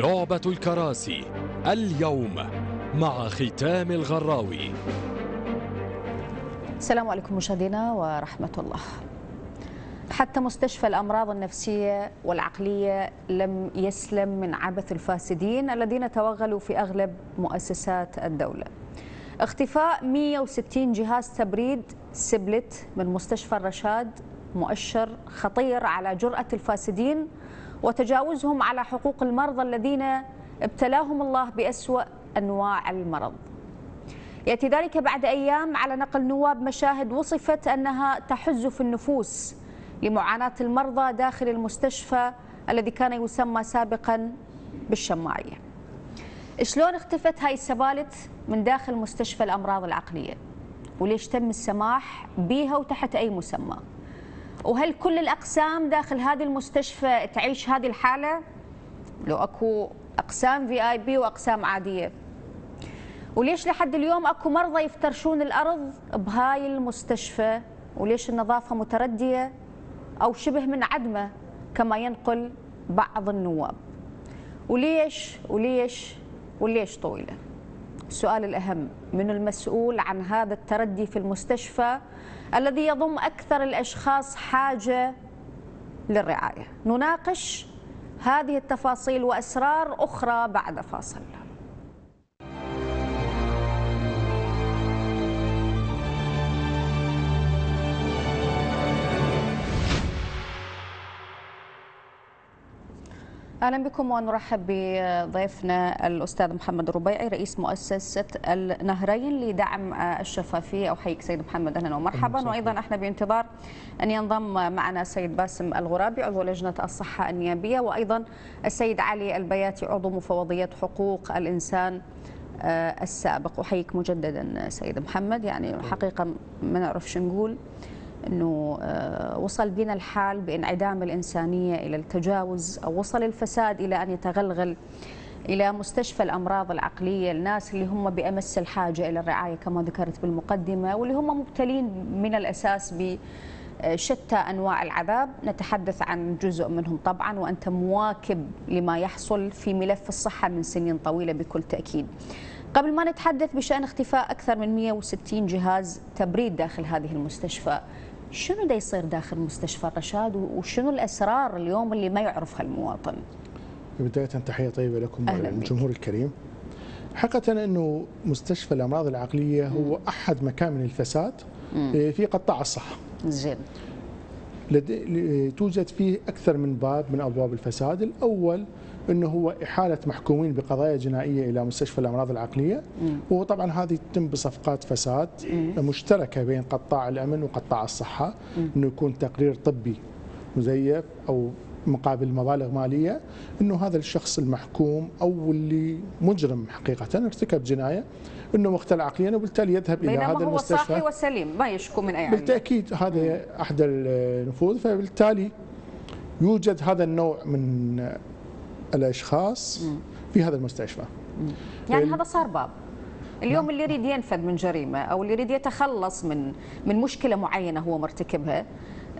لعبة الكراسي. اليوم مع ختام الغراوي. السلام عليكم مشاهدينا ورحمة الله. حتى مستشفى الأمراض النفسية والعقلية لم يسلم من عبث الفاسدين الذين توغلوا في أغلب مؤسسات الدولة. اختفاء 160 جهاز تبريد سبلت من مستشفى الرشاد مؤشر خطير على جرأة الفاسدين وتجاوزهم على حقوق المرضى الذين ابتلاهم الله بأسوأ أنواع المرض. يأتي ذلك بعد أيام على نقل نواب مشاهد وصفت أنها تحز في النفوس لمعاناة المرضى داخل المستشفى الذي كان يسمى سابقا بالشماعية. شلون اختفت هاي السبالت من داخل مستشفى الأمراض العقلية؟ وليش تم السماح بها وتحت أي مسمى؟ وهل كل الأقسام داخل هذه المستشفى تعيش هذه الحالة؟ لو أكو أقسام في آي بي وأقسام عادية. وليش لحد اليوم أكو مرضى يفترشون الأرض بهاي المستشفى؟ وليش النظافة متردية أو شبه من عدمة كما ينقل بعض النواب؟ وليش؟ وليش؟ وليش طويلة؟ السؤال الأهم من المسؤول عن هذا التردي في المستشفى الذي يضم أكثر الأشخاص حاجة للرعاية. نناقش هذه التفاصيل وأسرار أخرى بعد فاصل. أهلا بكم ونرحب بضيفنا الأستاذ محمد الربيعي رئيس مؤسسة النهرين لدعم الشفافية احييك سيد محمد أهلا ومرحبا. وأيضا إحنا بانتظار أن ينضم معنا السيد باسم الغرابي عضو لجنة الصحة النيابية وأيضا السيد علي البياتي عضو مفوضية حقوق الإنسان السابق. احييك مجددا سيد محمد. يعني حقيقة ما نعرف شو نقول. إنه وصل بنا الحال بانعدام الإنسانية إلى التجاوز أو وصل الفساد إلى أن يتغلغل إلى مستشفى الأمراض العقلية الناس اللي هم بأمس الحاجة إلى الرعاية كما ذكرت بالمقدمة واللي هم مبتلين من الأساس بشتى أنواع العذاب نتحدث عن جزء منهم طبعا وأنت مواكب لما يحصل في ملف الصحة من سنين طويلة بكل تأكيد. قبل ما نتحدث بشأن اختفاء أكثر من 160 جهاز تبريد داخل هذه المستشفى شنو دا يصير داخل مستشفى الرشاد وشنو الأسرار اليوم اللي ما يعرفها المواطن؟ بداية تحية طيبة لكم وللجمهور الكريم. حقيقة إنه مستشفى الأمراض العقلية هو أحد مكامن الفساد مم. في قطاع الصحة. زين. توجد فيه أكثر من باب من أبواب الفساد، الأول إنه هو إحالة محكومين بقضايا جنائية إلى مستشفى الأمراض العقلية. وطبعا هذه تتم بصفقات فساد مم. مشتركة بين قطاع الأمن وقطاع الصحة. مم. إنه يكون تقرير طبي مزيف أو مقابل مبالغ مالية. إنه هذا الشخص المحكوم أو اللي مجرم حقيقة ارتكب جناية. إنه مختل عقليا وبالتالي يذهب إلى هذا هو المستشفى. صاحي وسليم ما يشكو من أي بالتأكيد هذا أحد النفوذ. فبالتالي يوجد هذا النوع من الأشخاص في هذا المستشفى يعني هذا صار باب اليوم نعم. اللي يريد ينفذ من جريمة أو اللي يريد يتخلص من من مشكلة معينة هو مرتكبها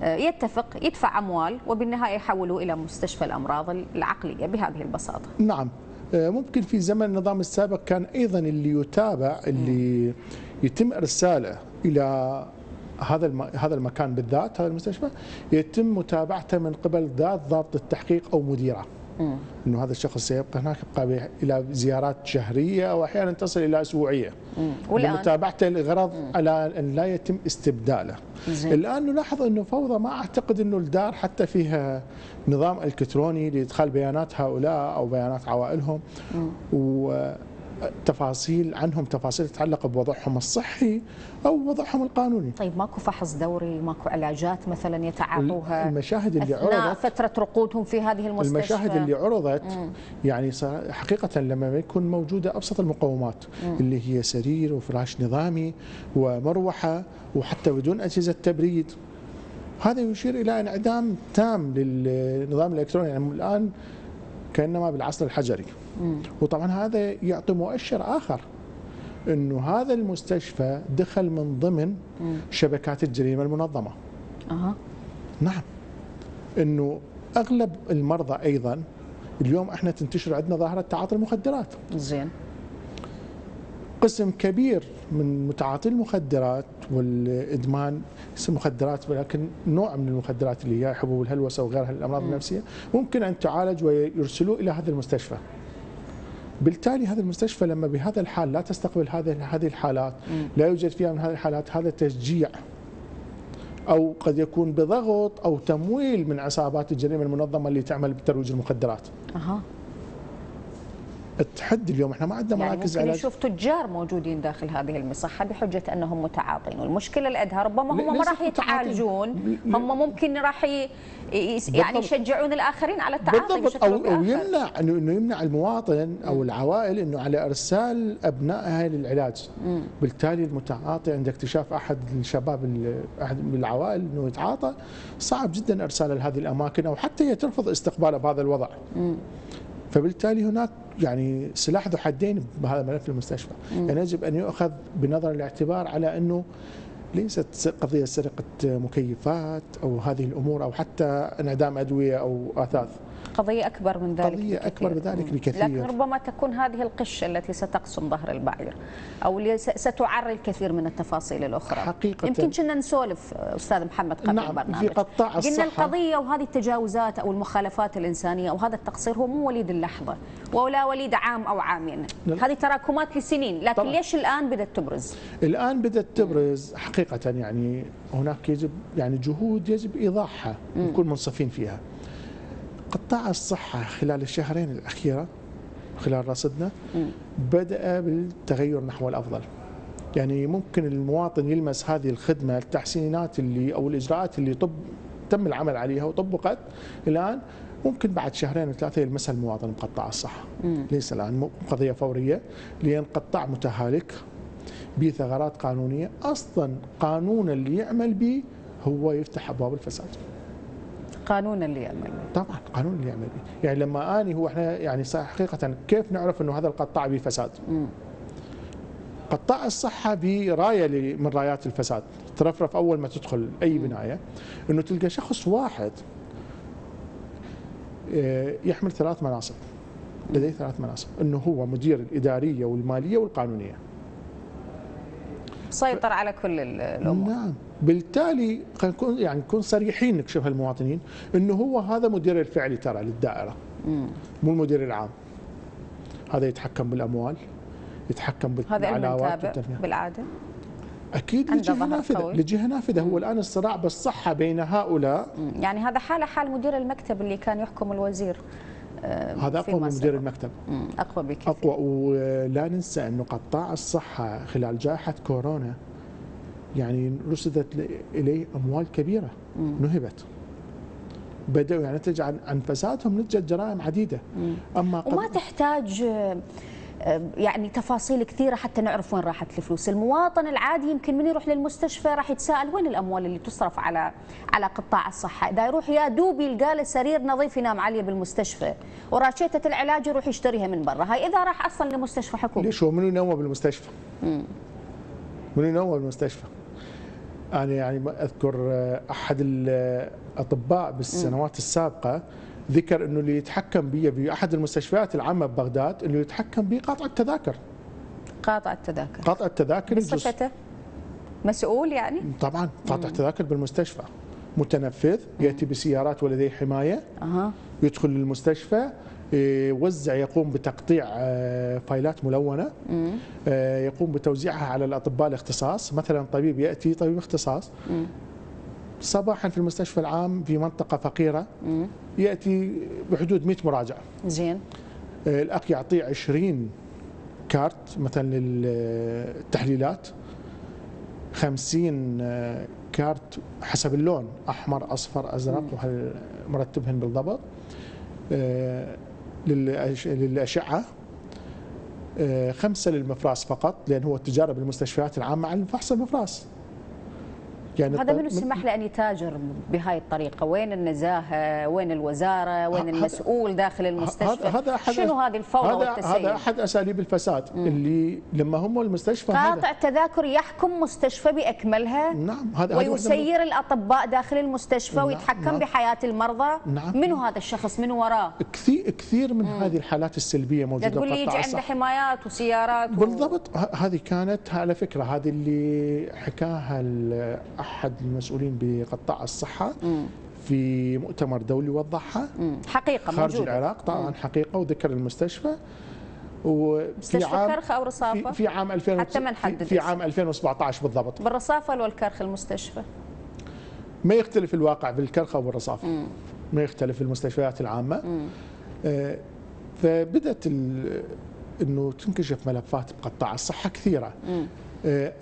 يتفق يدفع أموال وبالنهاية يحوله إلى مستشفى الأمراض العقلية بهذه البساطة. نعم ممكن في زمن النظام السابق كان أيضا اللي يتابع اللي يتم إرساله إلى هذا هذا المكان بالذات هذا المستشفى يتم متابعته من قبل ذات ضابط التحقيق أو مديره. إنه هذا الشخص سيبقى هناك يبقى إلى زيارات شهرية أو أحيانا تصل إلى أسبوعية. لمتابعته لغرض على أن لا يتم استبداله. زي. الآن نلاحظ إنه فوضى ما أعتقد إنه الدار حتى فيها نظام إلكتروني لإدخال بيانات هؤلاء أو بيانات عوائلهم. و تفاصيل عنهم تفاصيل تتعلق بوضعهم الصحي أو وضعهم القانوني. طيب ماكو فحص دوري، ماكو علاجات مثلا يتعاطوها المشاهد اللي أثناء عرضت فترة رقودهم في هذه المستشفى المشاهد اللي عرضت مم. يعني حقيقة لما يكون موجودة أبسط المقومات مم. اللي هي سرير وفراش نظامي ومروحة وحتى بدون أجهزة تبريد هذا يشير إلى انعدام تام للنظام الإلكتروني يعني الآن كأنما بالعصر الحجري. وطبعا هذا يعطي مؤشر آخر إنه هذا المستشفى دخل من ضمن شبكات الجريمة المنظمة. أها. نعم. إنه أغلب المرضى أيضا اليوم إحنا تنتشر عندنا ظاهرة تعاطي المخدرات. زين. قسم كبير من متعاطي المخدرات والإدمان ليس المخدرات ولكن نوع من المخدرات اللي هي حبوب الهلوسة وغيرها الأمراض النفسية ممكن أن تعالج ويرسلوه إلى هذا المستشفى. بالتالي هذا المستشفى لما بهذا الحال لا تستقبل هذه هذه الحالات لا يوجد فيها من هذه الحالات هذا تشجيع أو قد يكون بضغط أو تمويل من عصابات الجريمة المنظمة اللي تعمل بترويج المخدرات. أها التحدي اليوم. إحنا ما عندنا يعني مراكز علاج. نشوف تجار موجودين داخل هذه المصحة بحجة أنهم متعاطين. والمشكلة الأدهى ربما هم ما راح يتعالجون. هم ممكن راح يعني. يشجعون الآخرين على التعاطي بالضبط. أو بآخر. يمنع انه يمنع المواطن أو العوائل إنه على إرسال ابنائها للعلاج. بالتالي المتعاطي عند اكتشاف أحد الشباب ال- أحد من العوائل إنه يتعاطى صعب جدا ارساله لهذه الأماكن أو حتى هي ترفض استقباله بهذا الوضع. فبالتالي هناك يعني سلاح ذو حدين بهذا الملف المستشفى. يعني يجب أن يؤخذ بنظر الاعتبار على أنه ليست قضية سرقة مكيفات أو هذه الأمور أو حتى انعدام أدوية أو آثاث. قضية أكبر من ذلك قضية بكثير. أكبر من ذلك. بكثير. لكن ربما تكون هذه القشة التي ستقسم ظهر البعير أو ستعري الكثير من التفاصيل الأخرى حقيقة. يمكن كنا نسولف أستاذ محمد قبل نعم، البرنامج في قطاع قلنا الصحة. القضية وهذه التجاوزات أو المخالفات الإنسانية أو هذا التقصير هو مو وليد اللحظة ولا وليد عام أو عامين. هذه تراكمات لسنين لكن طبعاً. ليش الآن بدأت تبرز الآن بدأت تبرز حقيقة يعني هناك يجب يعني جهود يجب إيضاحها نكون منصفين فيها قطاع الصحة خلال الشهرين الأخيرة خلال رصدنا بدأ بالتغير نحو الأفضل. يعني ممكن المواطن يلمس هذه الخدمة التحسينات اللي أو الإجراءات اللي طب تم العمل عليها وطبقت. الآن ممكن بعد شهرين ثلاثة يلمسها المواطن بقطاع الصحة. ليس الآن مو قضية فورية لأن قطاع متهالك به ثغرات قانونية. أصلا قانون اللي يعمل به هو يفتح أبواب الفساد. قانون اللي يعمل. طبعا قانون اللي يعمل. به يعني لما آني هو إحنا يعني حقيقة كيف نعرف إنه هذا القطاع به فساد قطاع الصحة به رايه ل- من رايات الفساد. ترفرف أول ما تدخل أي بناية إنه تلقى شخص واحد آه، يحمل ثلاث مناصب لديه ثلاث مناصب. إنه هو مدير الإدارية والمالية والقانونية. سيطر على كل ال- الأمور. نعم. بالتالي خلينا نكون يعني نكون صريحين نكشف المواطنين إنه هو هذا مدير الفعلي ترى للدائرة. مو المدير العام. هذا يتحكم بالأموال يتحكم هذا بالعلاوات والتنفيذ. بالعادة. أكيد لجهة نافذة. قوي. لجهة نافذة. هو الآن الصراع بالصحة بين هؤلاء. مم. يعني هذا حالة حال مدير المكتب اللي كان يحكم الوزير. هذا فيما أقوى من. مدير المكتب. مم. أقوى بكثير. أقوى. ولا ننسى أنه قطاع الصحة خلال جائحة كورونا يعني رصدت إليه أموال كبيرة. نهبت. بدأوا يعني نتج عن عن فسادهم نتجت جرائم عديدة. أما وما تحتاج آه، آه، يعني تفاصيل كثيرة حتى نعرف وين راحت الفلوس. المواطن العادي يمكن من يروح للمستشفى راح يتساءل وين الأموال اللي تصرف على على قطاع الصحة؟ إذا يروح يا دوب يلقى له سرير نظيف ينام عليه بالمستشفى وراشيتة العلاج يروح يشتريها من برا. هاي إذا راح أصلا لمستشفى حكومي. ليش هو منو ينوم بالمستشفى؟ منو ينوم بالمستشفى؟ أنا يعني أذكر آه، أحد الاطباء بالسنوات السابقة ذكر إنه اللي يتحكم به باحد المستشفيات العامة ببغداد إنه يتحكم به قاطع التذاكر، قاطع التذاكر. قاطع التذاكر بصفته مسؤول يعني؟ طبعا. قاطع تذاكر بالمستشفى. متنفذ يأتي بسيارات ولديه حماية. أها. يدخل للمستشفى يوزع يقوم بتقطيع آه، فايلات ملونة. آه، يقوم بتوزيعها على الأطباء الاختصاص. مثلا طبيب يأتي طبيب اختصاص. صباحا في المستشفى العام في منطقة فقيرة يأتي بحدود 100 مراجع. زين. آه، الأخ يعطيه 20 كارت مثلا للتحليلات 50 آه، كارت حسب اللون أحمر أصفر أزرق وهل مرتبهن بالضبط. آه، للأشعة. خمسة للمفراس فقط لأن هو التجاره بالمستشفيات العامة على فحص المفراس. يعني هذا سمح له أن يتاجر بهاي الطريقة؟ وين النزاهة؟ وين الوزارة؟ وين المسؤول داخل المستشفى؟ هذا أحد شنو هذه الفوضى هذا والتسيب؟ هذا أحد أساليب الفساد اللي لما هم المستشفى قاطع التذاكر يحكم مستشفى بأكملها نعم هذا من- ويسير الأطباء داخل المستشفى نعم، ويتحكم نعم. بحياة المرضى نعم. منو هذا الشخص منو وراه؟ كثير كثير من هذه الحالات السلبية لا موجوده تقول لي يجي عنده. حمايات وسيارات و... بالضبط هذه كانت على فكرة هذه اللي حكاها أحد المسؤولين بقطاع الصحة في مؤتمر دولي وضحها مم. حقيقة خارج موجودة. العراق طبعا حقيقة وذكر المستشفى. وفي مستشفى كرخ أو رصافة؟ في, في عام 2000 حتى ما نحدد في. عام 2017 بالضبط. بالرصافة ولا الكرخ المستشفى؟ ما يختلف الواقع بالكرخه والرصافة. ما يختلف المستشفيات العامة. آه، فبدأت إنه تنكشف ملفات بقطاع الصحة كثيرة. آه،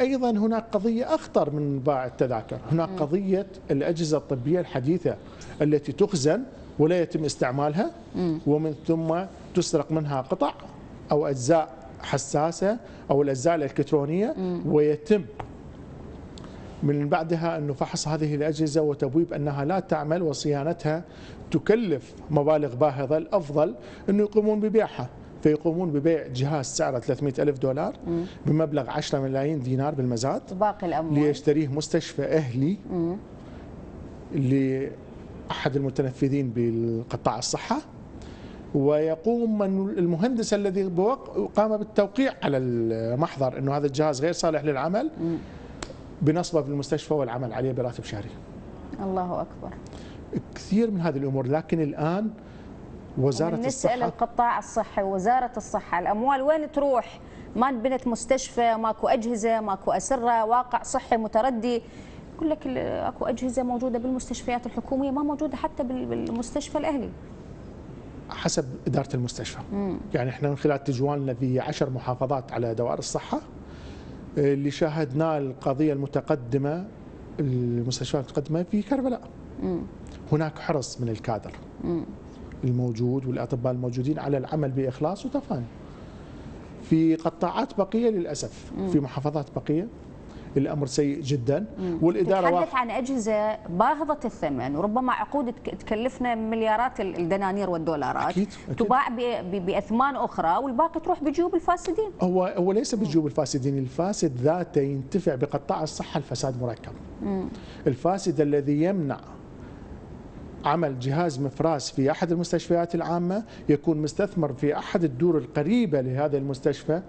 أيضا هناك قضية أخطر من باع التذاكر. هناك قضية الأجهزة الطبية الحديثة التي تخزن ولا يتم استعمالها ومن ثم تسرق منها قطع أو أجزاء حساسة أو الأجزاء الإلكترونية ويتم من بعدها انه فحص هذه الأجهزة وتبويب أنها لا تعمل وصيانتها تكلف مبالغ باهظة الأفضل انه يقومون ببيعها. فيقومون ببيع جهاز سعره 300 ألف دولار بمبلغ 10 ملايين دينار بالمزاد وباقي الأموال. ليشتريه مستشفى أهلي لأحد المتنفذين بالقطاع الصحة. ويقوم من المهندس الذي بوق- قام بالتوقيع على المحضر أنه هذا الجهاز غير صالح للعمل بنصبه في المستشفى والعمل عليه براتب شهري. الله أكبر. كثير من هذه الأمور لكن الآن وزارة نسال الصحة القطاع الصحي وزاره الصحة الأموال وين تروح؟ ما انبنت مستشفى ماكو أجهزة ماكو أسرة واقع صحي متردي. يقول لك أكو أجهزة موجودة بالمستشفيات الحكومية ما موجودة حتى بال- بالمستشفى الأهلي. حسب إدارة المستشفى. يعني إحنا من خلال تجوالنا في عشر محافظات على دوائر الصحة آه، اللي شاهدناه القضية المتقدمة المستشفيات المتقدمة في كربلاء. هناك حرص من الكادر. الموجود والأطباء الموجودين على العمل بإخلاص وتفاني في قطاعات بقية للأسف في محافظات بقية الأمر سيء جدا. والإدارة تتحدث عن أجهزة باهظه الثمن وربما عقود تك- تكلفنا مليارات ال- الدنانير والدولارات. أكيد، أكيد. تباع بأثمان أخرى والباقي تروح بجيوب الفاسدين. هو هو ليس بجوب الفاسدين، الفاسد ذاته ينتفع بقطاع الصحة الفساد مركب. الفاسد الذي يمنع عمل جهاز مفراس في أحد المستشفيات العامة يكون مستثمر في أحد الدور القريبة لهذا المستشفى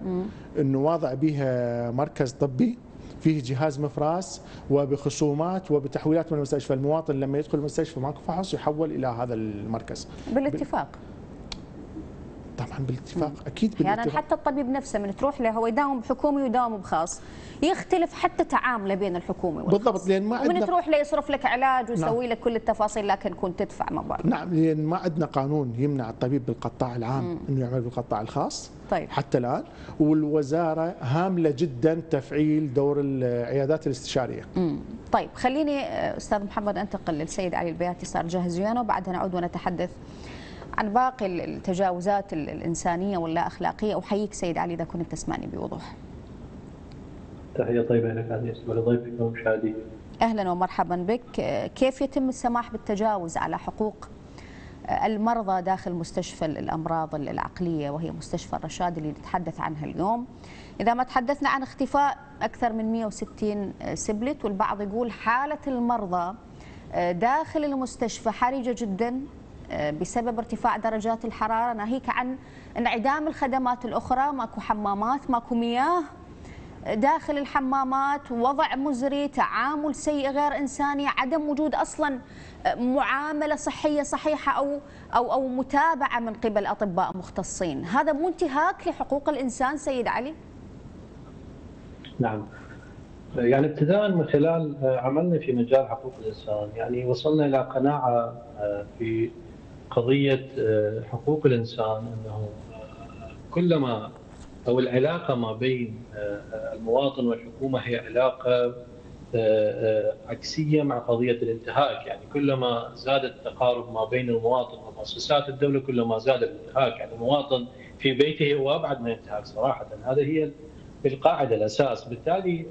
إنه واضع بها مركز طبي فيه جهاز مفراس وبخصومات وبتحويلات من المستشفى، المواطن لما يدخل المستشفى ماكو فحص يحول إلى هذا المركز. بالاتفاق. طبعا بالاتفاق أكيد أحيانا بالاتفاق. حتى الطبيب نفسه من تروح له هو يداوم بحكومي ويداوم بخاص. يختلف حتى تعامله بين الحكومي والخاص. بالضبط لأن ما عندنا تروح له يصرف لك علاج ويسوي لك كل التفاصيل لكن كنت تدفع مبالغ نعم لأن ما عندنا قانون يمنع الطبيب بالقطاع العام إنه يعمل بالقطاع الخاص طيب. حتى الآن. والوزارة هاملة جدا تفعيل دور العيادات الاستشارية. مم. طيب خليني أستاذ محمد أنتقل للسيد علي البياتي صار جاهز ويانا وبعدها نعود ونتحدث عن باقي التجاوزات ال- الإنسانية واللا أخلاقية. أحييك سيد علي إذا كنت تسمعني بوضوح. تحية طيبة لك عزيز ولضيفك ومشاهديك أهلا ومرحبا بك. كيف يتم السماح بالتجاوز على حقوق المرضى داخل مستشفى الأمراض العقلية وهي مستشفى الرشاد اللي نتحدث عنها اليوم؟ إذا ما تحدثنا عن اختفاء أكثر من 160 سبلت والبعض يقول حالة المرضى داخل المستشفى حرجة جدا. بسبب ارتفاع درجات الحرارة. ناهيك عن انعدام الخدمات الأخرى ماكو حمامات ماكو مياه داخل الحمامات وضع مزري تعامل سيء غير إنساني عدم وجود أصلا معاملة صحية صحيحة أو أو أو متابعة من قبل أطباء مختصين. هذا مو انتهاك لحقوق الإنسان سيد علي؟ نعم. يعني ابتداء من خلال عملنا في مجال حقوق الإنسان يعني وصلنا إلى قناعة في قضية حقوق الإنسان أنه كلما أو العلاقة ما بين المواطن والحكومة هي علاقة عكسية مع قضية الانتهاك. يعني كلما زاد التقارب ما بين المواطن ومؤسسات الدولة كلما زاد الانتهاك. يعني المواطن في بيته هو أبعد من الانتهاك صراحة. هذا هي بالقاعده الأساس. بالتالي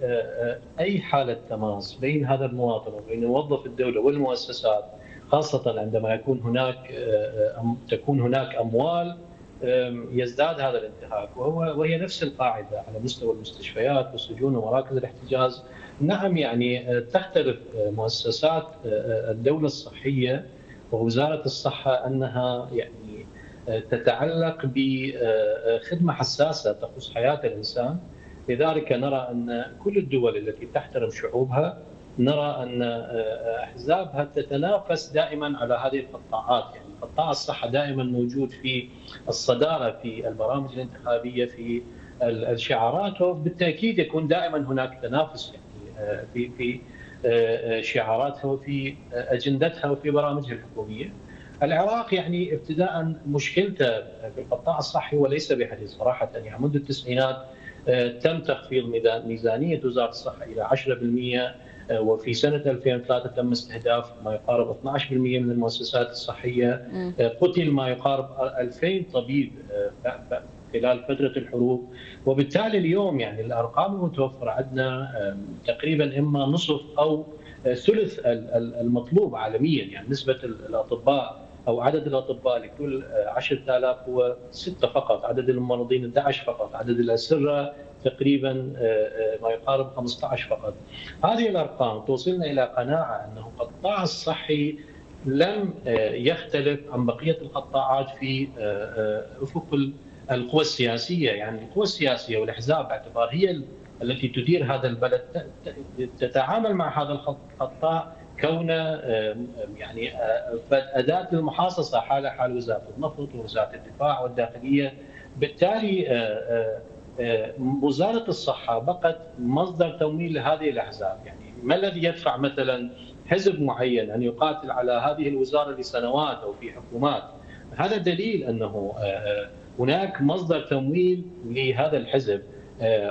أي حالة تماس بين هذا المواطن وبين موظف الدولة والمؤسسات خاصة عندما يكون هناك تكون هناك أموال يزداد هذا الانتهاك. وهو وهي نفس القاعدة على مستوى المستشفيات والسجون ومراكز الاحتجاز. نعم يعني تختلف مؤسسات الدولة الصحية ووزارة الصحة أنها يعني تتعلق بخدمه حساسة تخص حياة الإنسان. لذلك نرى أن كل الدول التي تحترم شعوبها نرى أن أحزابها تتنافس دائما على هذه القطاعات يعني قطاع الصحة دائما موجود في الصدارة في البرامج الانتخابية في الشعارات وبالتأكيد يكون دائما هناك تنافس يعني في في شعاراتها وفي أجندتها وفي برامجها الحكومية. العراق يعني ابتداء مشكلته في القطاع الصحي وليس بحديث صراحة يعني منذ التسعينات تم تخفيض ميزانية وزارة الصحة إلى 10% وفي سنة 2003 تم استهداف ما يقارب 12% من المؤسسات الصحية. قتل ما يقارب 2000 طبيب خلال فترة الحروب. وبالتالي اليوم يعني الأرقام المتوفرة عندنا تقريبا إما نصف أو ثلث المطلوب عالميا. يعني نسبة الأطباء أو عدد الأطباء لكل 10000 هو ستة فقط، عدد الممرضين 11 فقط، عدد الأسرة تقريبا ما يقارب 15 فقط. هذه الأرقام توصلنا إلى قناعة أنه القطاع الصحي لم يختلف عن بقية القطاعات في أفق القوى السياسية، يعني القوى السياسية والأحزاب باعتبار هي التي تدير هذا البلد تتعامل مع هذا القطاع كونه يعني أداة للمحاصصه حال حال وزارة النفط ووزارة الدفاع والداخلية بالتالي وزارة الصحة بقت مصدر تمويل لهذه الأحزاب. يعني ما الذي يدفع مثلا حزب معين أن يقاتل على هذه الوزارة لسنوات أو في حكومات؟ هذا دليل أنه هناك مصدر تمويل لهذا الحزب.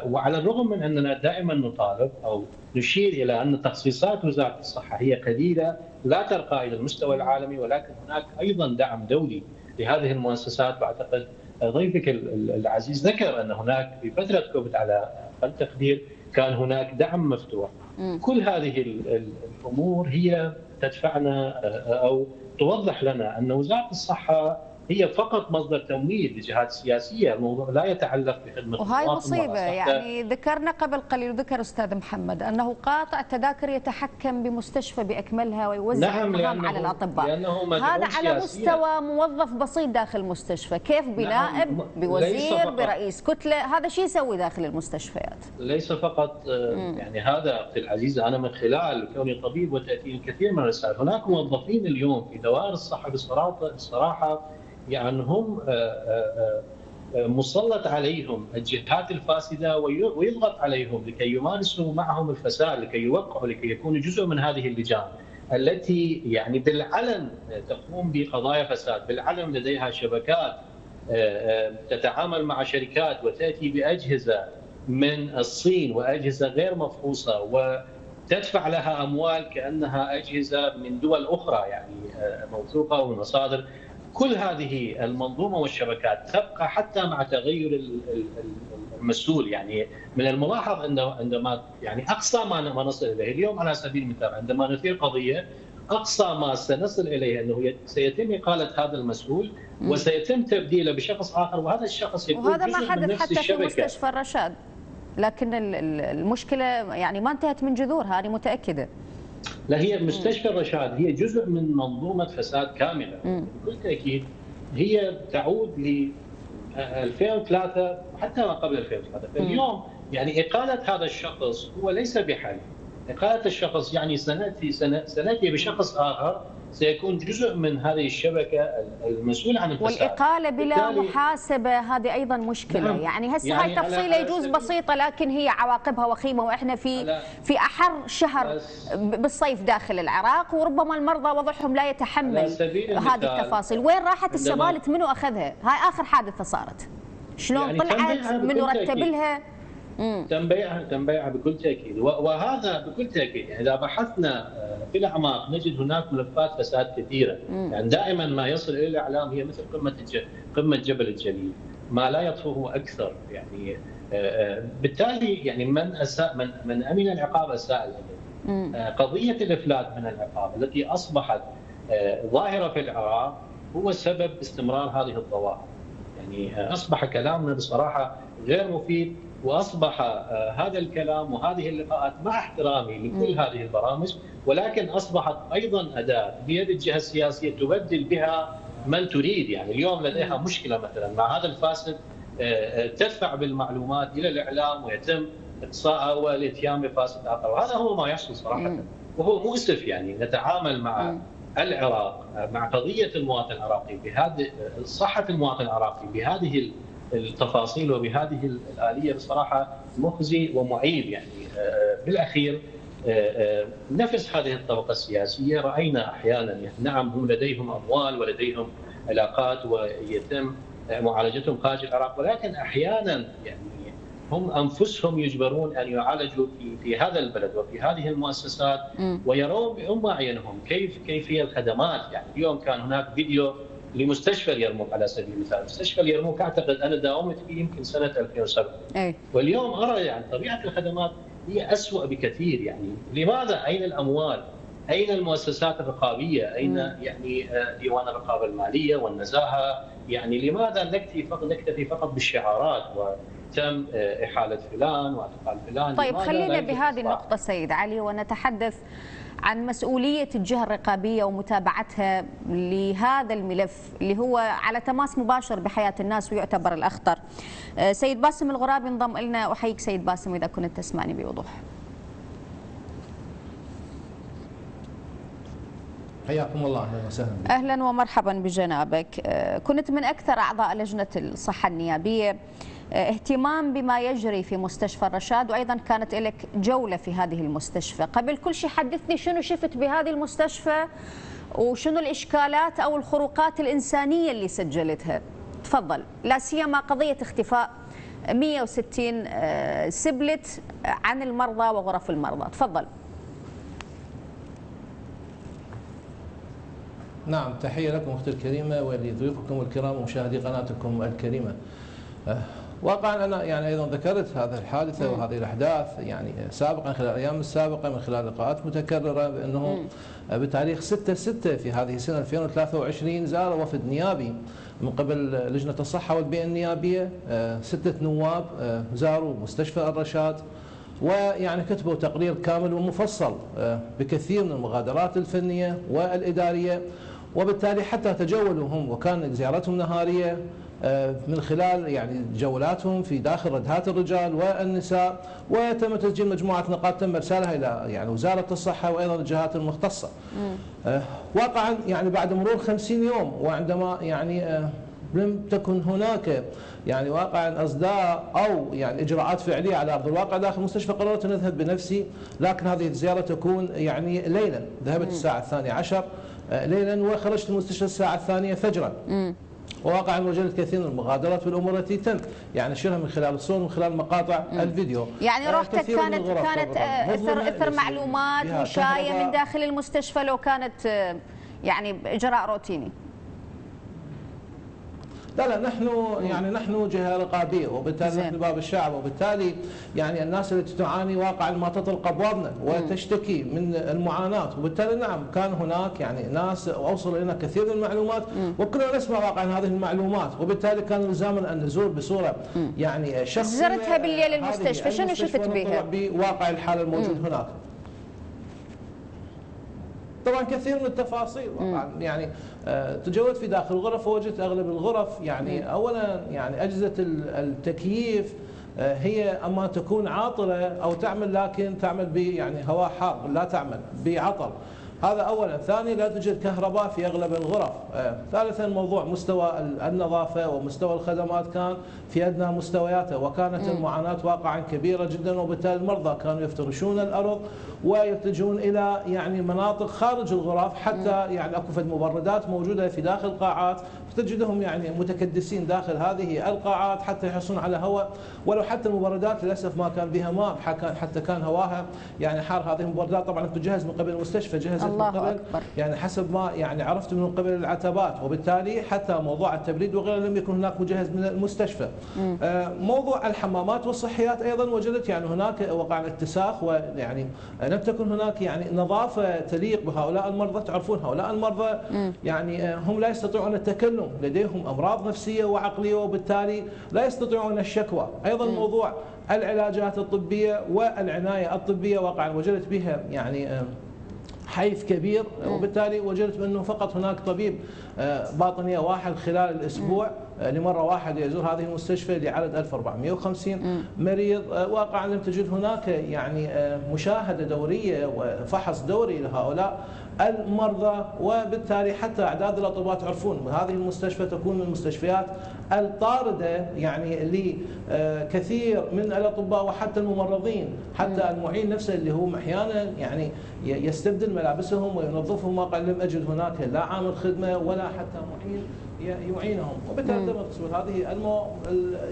وعلى الرغم من أننا دائما نطالب أو نشير إلى أن تخصيصات وزارة الصحة هي قليلة لا ترقى إلى المستوى العالمي ولكن هناك أيضا دعم دولي لهذه المؤسسات. واعتقد ضيفك العزيز ذكر أن هناك في فترة كوفيد على أقل تقدير كان هناك دعم مفتوح. كل هذه الأمور هي تدفعنا أو توضح لنا أن وزارة الصحة هي فقط مصدر تمويل لجهات سياسية، الموضوع لا يتعلق بخدمة وهاي مصيبة يعني ذكرنا قبل قليل وذكر أستاذ محمد أنه قاطع التذاكر يتحكم بمستشفى بأكملها ويوزع نعم المهام على الأطباء هذا على. مستوى موظف بسيط داخل المستشفى، كيف بنائب نعم. بوزير. برئيس كتلة، هذا شيء يسوي داخل المستشفيات؟ ليس فقط يعني هذا أختي العزيزه أنا من خلال كوني طبيب وتأتي الكثير من الرسائل، هناك موظفين اليوم في دوائر الصحة بصراحه بصراحة يعني هم مسلط عليهم الجهات الفاسدة ويضغط عليهم لكي يمارسوا معهم الفساد لكي يوقعوا لكي يكونوا جزء من هذه اللجان التي يعني بالعلن تقوم بقضايا فساد، بالعلن لديها شبكات تتعامل مع شركات وتأتي بأجهزة من الصين وأجهزة غير مفحوصة وتدفع لها أموال كأنها أجهزة من دول أخرى يعني موثوقة ومصادر كل هذه المنظومة والشبكات تبقى حتى مع تغير المسؤول. يعني من الملاحظ إنه عندما يعني أقصى ما نصل إليه اليوم على سبيل المثال عندما نثير قضية أقصى ما سنصل إليه إنه سيتم إقالة هذا المسؤول وسيتم تبديله بشخص آخر وهذا الشخص يكون وهذا ما حدث حتى في الشبكة. مستشفى الرشاد. لكن ال- ال- المشكلة يعني ما انتهت من جذورها أنا متأكدة. لا هي مستشفى الرشاد هي جزء من منظومة فساد كاملة. بكل تأكيد هي تعود ل 2003 حتى ما قبل 2003 فاليوم يعني إقالة هذا الشخص هو ليس بحل إقالة الشخص يعني سنأتي سنأتي بشخص آخر سيكون جزء من هذه الشبكة المسؤول عن الفساد والإقالة بلا محاسبة هذه أيضا مشكلة. نعم. يعني هسه يعني هاي تفصيله يجوز بسيطة لكن هي عواقبها وخيمة وإحنا في في أحر شهر بالصيف داخل العراق وربما المرضى وضعهم لا يتحمل هذه التفاصيل. وين راحت السبالت منو أخذها؟ هاي آخر حادثة صارت. شلون؟ يعني طلعت منو رتب. لها. تم بيعها تم بيعها بكل تأكيد. وهذا بكل تأكيد. يعني إذا بحثنا آه، في الأعماق نجد هناك ملفات فساد كثيرة. يعني دائما ما يصل إلى الإعلام هي مثل قمة الج... قمة جبل الجليل. ما لا يطفوه أكثر. يعني بالتالي يعني من اساء من من أمن العقاب أساء الأمن. قضية الإفلات من العقاب التي أصبحت ظاهرة في العراق هو سبب استمرار هذه الظواهر. يعني أصبح كلامنا بصراحة غير مفيد. وأصبح هذا الكلام وهذه اللقاءات مع احترامي لكل هذه البرامج ولكن أصبحت أيضا أداة بيد الجهة السياسية تبدل بها من تريد. يعني اليوم لديها مشكلة مثلا مع هذا الفاسد تدفع بالمعلومات إلى الإعلام ويتم إقصائها والإتيان بفاسد آخر. وهذا هو ما يحصل صراحة. وهو مؤسف يعني. نتعامل مع العراق مع قضية المواطن العراقي بهذه صحة المواطن العراقي بهذه التفاصيل وبهذه الآلية بصراحة مخزي ومعيب يعني. بالأخير نفس هذه الطبقة السياسية رأينا أحيانا يعني. نعم هم لديهم أموال ولديهم علاقات ويتم معالجتهم خارج العراق ولكن أحيانا يعني هم أنفسهم يجبرون أن يعالجوا في في هذا البلد وفي هذه المؤسسات ويرون بأم اعينهم كيف كيفية الخدمات يعني. اليوم كان هناك فيديو لمستشفى اليرموك على سبيل المثال، مستشفى اليرموك أعتقد أنا داومت فيه يمكن سنة 2007 أي. واليوم أرى يعني طبيعة الخدمات هي اسوء بكثير يعني لماذا أين الأموال؟ أين المؤسسات الرقابية؟ أين مم. يعني ديوان الرقابة المالية والنزاهة؟ يعني لماذا نكتفي فقط نكتفي فقط بالشعارات وتم إحالة فلان واعتقال فلان طيب خلينا بهذه النقطة سيد علي ونتحدث عن مسؤولية الجهة الرقابية ومتابعتها لهذا الملف اللي هو على تماس مباشر بحياة الناس ويعتبر الأخطر. سيد باسم الغرابي انضم لنا أحييك سيد باسم إذا كنت تسمعني بوضوح. حياكم الله أهلا وسهلا. أهلا ومرحبا بجنابك. كنت من أكثر أعضاء لجنة الصحة النيابية. اهتمام بما يجري في مستشفى الرشاد وأيضا كانت لك جولة في هذه المستشفى. قبل كل شيء حدثني شنو شفت بهذه المستشفى وشنو الإشكالات أو الخروقات الإنسانية اللي سجلتها؟ تفضل. لا سيما قضية اختفاء 160 سبلت عن المرضى وغرف المرضى. تفضل. نعم تحية لكم أختي الكريمة ولضيوفكم الكرام ومشاهدي قناتكم الكريمة. واقعا أنا يعني أيضا ذكرت هذه الحادثة وهذه الأحداث يعني سابقا خلال الأيام السابقة من خلال لقاءات متكررة بأنه بتاريخ 6 6 في هذه السنة 2023 زار وفد نيابي من قبل لجنة الصحة والبيئة النيابية ستة نواب زاروا مستشفى الرشاد ويعني كتبوا تقرير كامل ومفصل بكثير من المغادرات الفنية والإدارية وبالتالي حتى تجولوا هم وكان زيارتهم نهارية من خلال يعني جولاتهم في داخل ردهات الرجال والنساء وتم تسجيل مجموعة نقاط تم إرسالها إلى يعني وزارة الصحة وأيضا الجهات المختصة. واقعا يعني بعد مرور 50 يوم وعندما يعني لم تكن هناك يعني واقعا أصداء أو يعني إجراءات فعلية على أرض الواقع داخل المستشفى قررت أن أذهب بنفسي لكن هذه الزيارة تكون يعني ليلا ذهبت الساعة الثانية عشر ليلا وخرجت المستشفى الساعة الثانية فجرا. وواقعا وجدت كثير من المغادرات والامور التي تم يعني نشرها من خلال الصور من خلال مقاطع مم. الفيديو. يعني روحتك كانت كانت اثر إثر معلومات وشايه من داخل المستشفى لو كانت يعني إجراء روتيني. لا لا نحن يعني نحن جهة رقابية وبالتالي نحن باب الشعب وبالتالي يعني الناس التي تعاني واقعا ما تطرق ابوابنا وتشتكي من المعاناة. وبالتالي نعم كان هناك يعني ناس اوصل الينا كثير من المعلومات وكنا نسمع واقعا هذه المعلومات. وبالتالي كان لزاما أن نزور بصورة يعني شخصية زرتها بالليل المستشفى. شنو شفت بها؟ بواقع الحاله الموجود هناك. طبعا كثير من التفاصيل. طبعا يعني تجولت في داخل الغرف ووجدت أغلب الغرف يعني اولا يعني أجهزة التكييف هي أما تكون عاطلة أو تعمل لكن تعمل ب يعني هواء حار لا تعمل بعطل. هذا اولا، ثانيا لا توجد كهرباء في أغلب الغرف، ثالثا موضوع مستوى النظافة ومستوى الخدمات كان في أدنى مستوياته وكانت المعاناة واقعا كبيرة جدا وبالتالي المرضى كانوا يفترشون الأرض ويتجهون إلى يعني مناطق خارج الغرف حتى يعني أكو فد مبردات موجودة في داخل القاعات تجدهم يعني متكدسين داخل هذه القاعات حتى يحصلون على هواء. ولو حتى المبردات للأسف ما كان بها ماء حتى كان هواها يعني حار هذه المبردات. طبعا تجهز من قبل المستشفى جهزت من قبل أكبر. يعني حسب ما يعني عرفت من قبل العتبات. وبالتالي حتى موضوع التبريد وغيره لم يكن هناك مجهز من المستشفى. آه، موضوع الحمامات والصحيات أيضا وجدت يعني هناك وقع اتساخ ويعني لم تكن هناك يعني نظافة تليق بهؤلاء المرضى. تعرفون هؤلاء المرضى يعني آه، هم لا يستطيعون التكلم لديهم أمراض نفسية وعقلية وبالتالي لا يستطيعون الشكوى. أيضا موضوع العلاجات الطبية والعناية الطبية وقع وجدت بها يعني آه، حيث كبير وبالتالي وجدت أنه فقط هناك طبيب آه، باطنية واحد خلال الأسبوع آه، لمرة واحدة يزور هذه المستشفى لعدد 1450 مريض واقعا لم تجد هناك يعني مشاهدة دورية وفحص دوري لهؤلاء. المرضى وبالتالي حتى أعداد الأطباء تعرفون هذه المستشفى تكون من المستشفيات الطاردة يعني لكثير من الأطباء وحتى الممرضين حتى المعين نفسه اللي هو أحيانا يعني يستبدل ملابسهم وينظفهم ما لم اجد هناك لا عامل خدمة ولا حتى معين يعينهم. وبالتالي تم تصوير هذه المو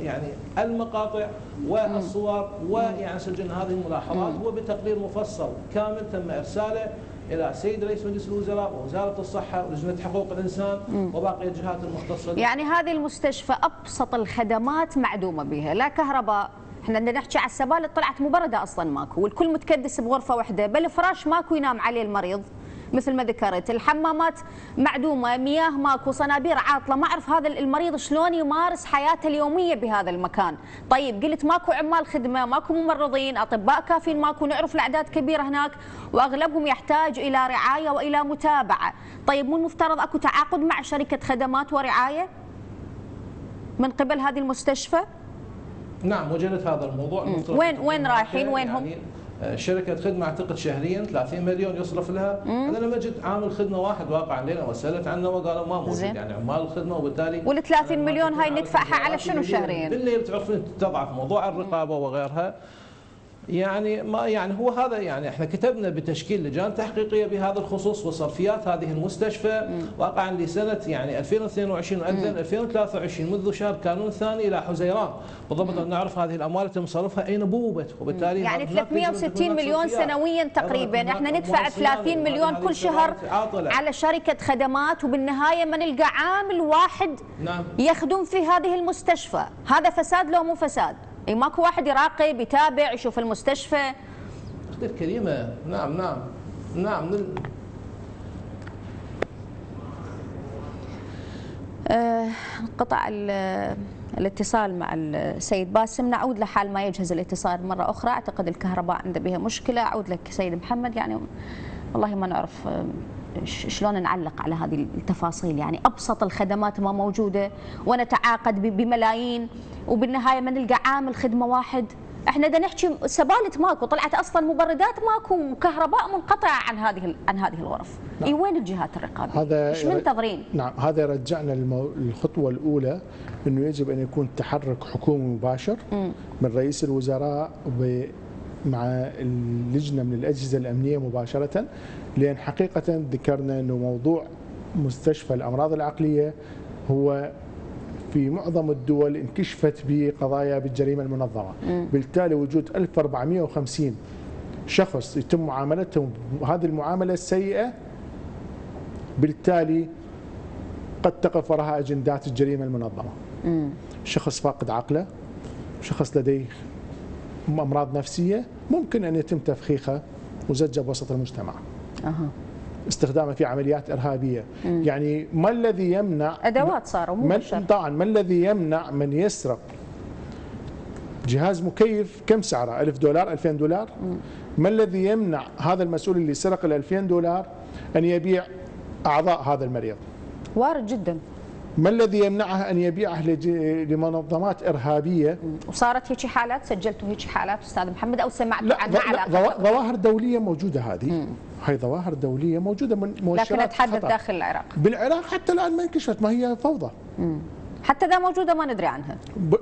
يعني المقاطع والصور ويعني سجلنا هذه الملاحظات وبتقرير مفصل كامل تم إرساله إلى السيد رئيس مجلس الوزراء ووزارة الصحة ولجنة حقوق الإنسان وباقي الجهات المختصة. يعني هذه المستشفى أبسط الخدمات معدومة بها. لا كهرباء إحنا بدنا نحكي على السبالة طلعت مبردة أصلا ماكو والكل متكدس بغرفة واحدة بل فراش ماكو ينام عليه المريض. مثل ما ذكرت الحمامات معدومة مياه ماكو صنابير عاطلة. ما أعرف هذا المريض شلون يمارس حياته اليومية بهذا المكان. طيب قلت ماكو عمال خدمة ماكو ممرضين أطباء كافيين ماكو نعرف الأعداد كبيرة هناك وأغلبهم يحتاج إلى رعاية وإلى متابعة. طيب مو المفترض أكو تعاقد مع شركة خدمات ورعاية من قبل هذه المستشفى؟ نعم وجدت هذا الموضوع. وين وين رايحين؟ وين هم يعني شركة خدمة أعتقد شهريا 30 مليون يصرف لها. أنا لم اجد عامل خدمة واحد واقعا لنا وسألت عنه وقالوا ما موجود. يعني عمال الخدمة وبالتالي وال 30 مليون هاي ندفعها على شنو شهريا؟ بالليل تعرفين تضعف موضوع الرقابة وغيرها. يعني ما يعني هو هذا يعني إحنا كتبنا بتشكيل لجان تحقيقية بهذا الخصوص وصرفيات هذه المستشفى. واقعا لسنة يعني 2022 واذن 2023 منذ شهر كانون الثاني إلى حزيران. بالضبط نعرف هذه الأموال يتم صرفها أين بوبت وبالتالي يعني 360 مليون سنويا تقريبا. إحنا ندفع 30 مليون كل شهر على شركة خدمات وبالنهاية ما نلقى عامل واحد نعم. يخدم في هذه المستشفى. هذا فساد لو مو فساد. إي ماكو واحد يراقب يتابع يشوف المستشفى. أختي الكريمه نعم نعم نعم آه قطع الاتصال مع السيد باسم. نعود لحال ما يجهز الاتصال مرة أخرى. أعتقد الكهرباء عنده بها مشكلة. أعود لك سيد محمد. يعني والله ما نعرف آه، شلون نعلق على هذه التفاصيل؟ يعني أبسط الخدمات ما موجودة ونتعاقد بملايين وبالنهاية ما نلقى عامل خدمة واحد. إحنا بدنا نحكي سبالة ماكو طلعت أصلا مبردات ماكو وكهرباء منقطعه عن هذه عن هذه الغرف. نعم. إي وين الجهات الرقابية؟ هذا إيش منتظرين نعم هذا يرجعنا للخطوة الأولى إنه يجب أن يكون تحرك حكومي مباشر م. من رئيس الوزراء مع اللجنة من الأجهزة الأمنية مباشرة لأن حقيقة ذكرنا إنه موضوع مستشفى الأمراض العقلية هو في معظم الدول انكشفت بقضايا بالجريمة المنظمة م. بالتالي وجود 1450 شخص يتم معاملتهم هذه المعاملة السيئة بالتالي قد تقف وراها أجندات الجريمة المنظمة م. شخص فاقد عقله شخص لديه أمراض نفسية ممكن أن يتم تفخيخه وزجه بوسط المجتمع. أه. استخدامه في عمليات إرهابية. مم. يعني ما الذي يمنع أدوات صاروا مو طبعا ما الذي يمنع من يسرق جهاز مكيف كم سعره؟ 1000 دولار 2000 دولار. ما الذي يمنع هذا المسؤول اللي سرق ال 2000 دولار أن يبيع أعضاء هذا المريض؟ وارد جدا. ما الذي يمنعه أن يبيعه لمنظمات إرهابية؟ وصارت هيك حالات سجلتوا هيك حالات أستاذ محمد أو سمعتوا عنها على ظواهر دولية موجودة هذه. هاي ظواهر دولية موجودة من مؤشرات لكن تحدث داخل العراق. بالعراق حتى الآن ما انكشفت ما هي فوضى. مم. حتى إذا موجودة ما ندري عنها.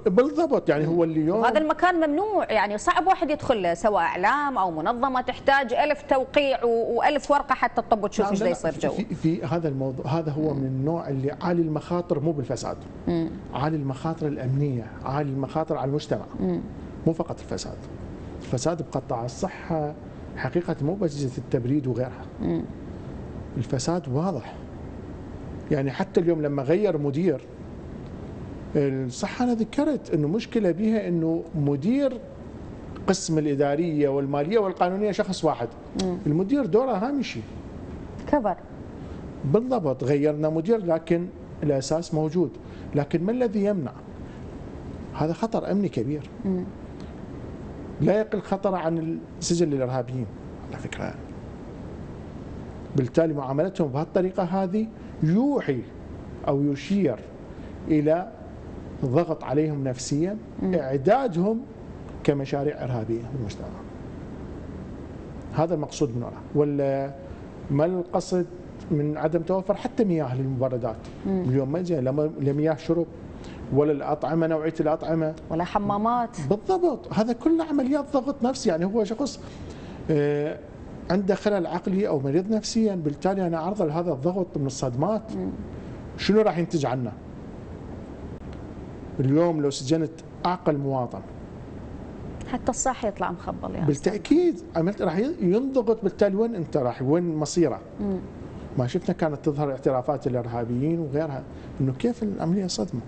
بالضبط يعني هو اليوم هذا المكان ممنوع يعني صعب واحد يدخل له سواء إعلام أو منظمة تحتاج ألف توقيع و- وألف ورقة حتى تطب وتشوف إيش يصير جو. في, في هذا الموضوع هذا هو من النوع اللي عالي المخاطر مو بالفساد. عالي المخاطر الأمنية عالي المخاطر على المجتمع. مو فقط الفساد. الفساد بقطاع الصحة حقيقة مو باجهزه التبريد وغيرها. الفساد واضح. يعني حتى اليوم لما غير مدير الصحه أنا ذكرت إنه مشكلة بها إنه مدير قسم الإدارية والمالية والقانونية شخص واحد. المدير دوره هامشي. كبر بالضبط غيرنا مدير لكن الأساس موجود. لكن ما الذي يمنع؟ هذا خطر أمني كبير. لا يقل خطر عن السجن للإرهابيين على فكرة. بالتالي معاملتهم بهالطريقة هذه يوحي أو يشير إلى ضغط عليهم نفسيا إعدادهم كمشاريع إرهابية في المجتمع. هذا المقصود من وراء. ولا ما القصد من عدم توفر حتى مياه للمبردات. اليوم ما جاء لا لا مياه شرب ولا الأطعمة نوعية الأطعمة. ولا حمامات. بالضبط. هذا كله عمليات ضغط نفسي. يعني هو شخص آه، عنده خلل عقلي أو مريض نفسيا بالتالي أنا عرضه لهذا الضغط من الصدمات. شنو راح ينتج عنه؟ اليوم لو سجنت اعقل مواطن. حتى الصحي يطلع مخبل أستاذ. بالتأكيد. عملت راح ينضغط بالتالي وين أنت راح؟ وين مصيره؟ ما شفنا كانت تظهر اعترافات الإرهابيين وغيرها إنه كيف العملية صدمة.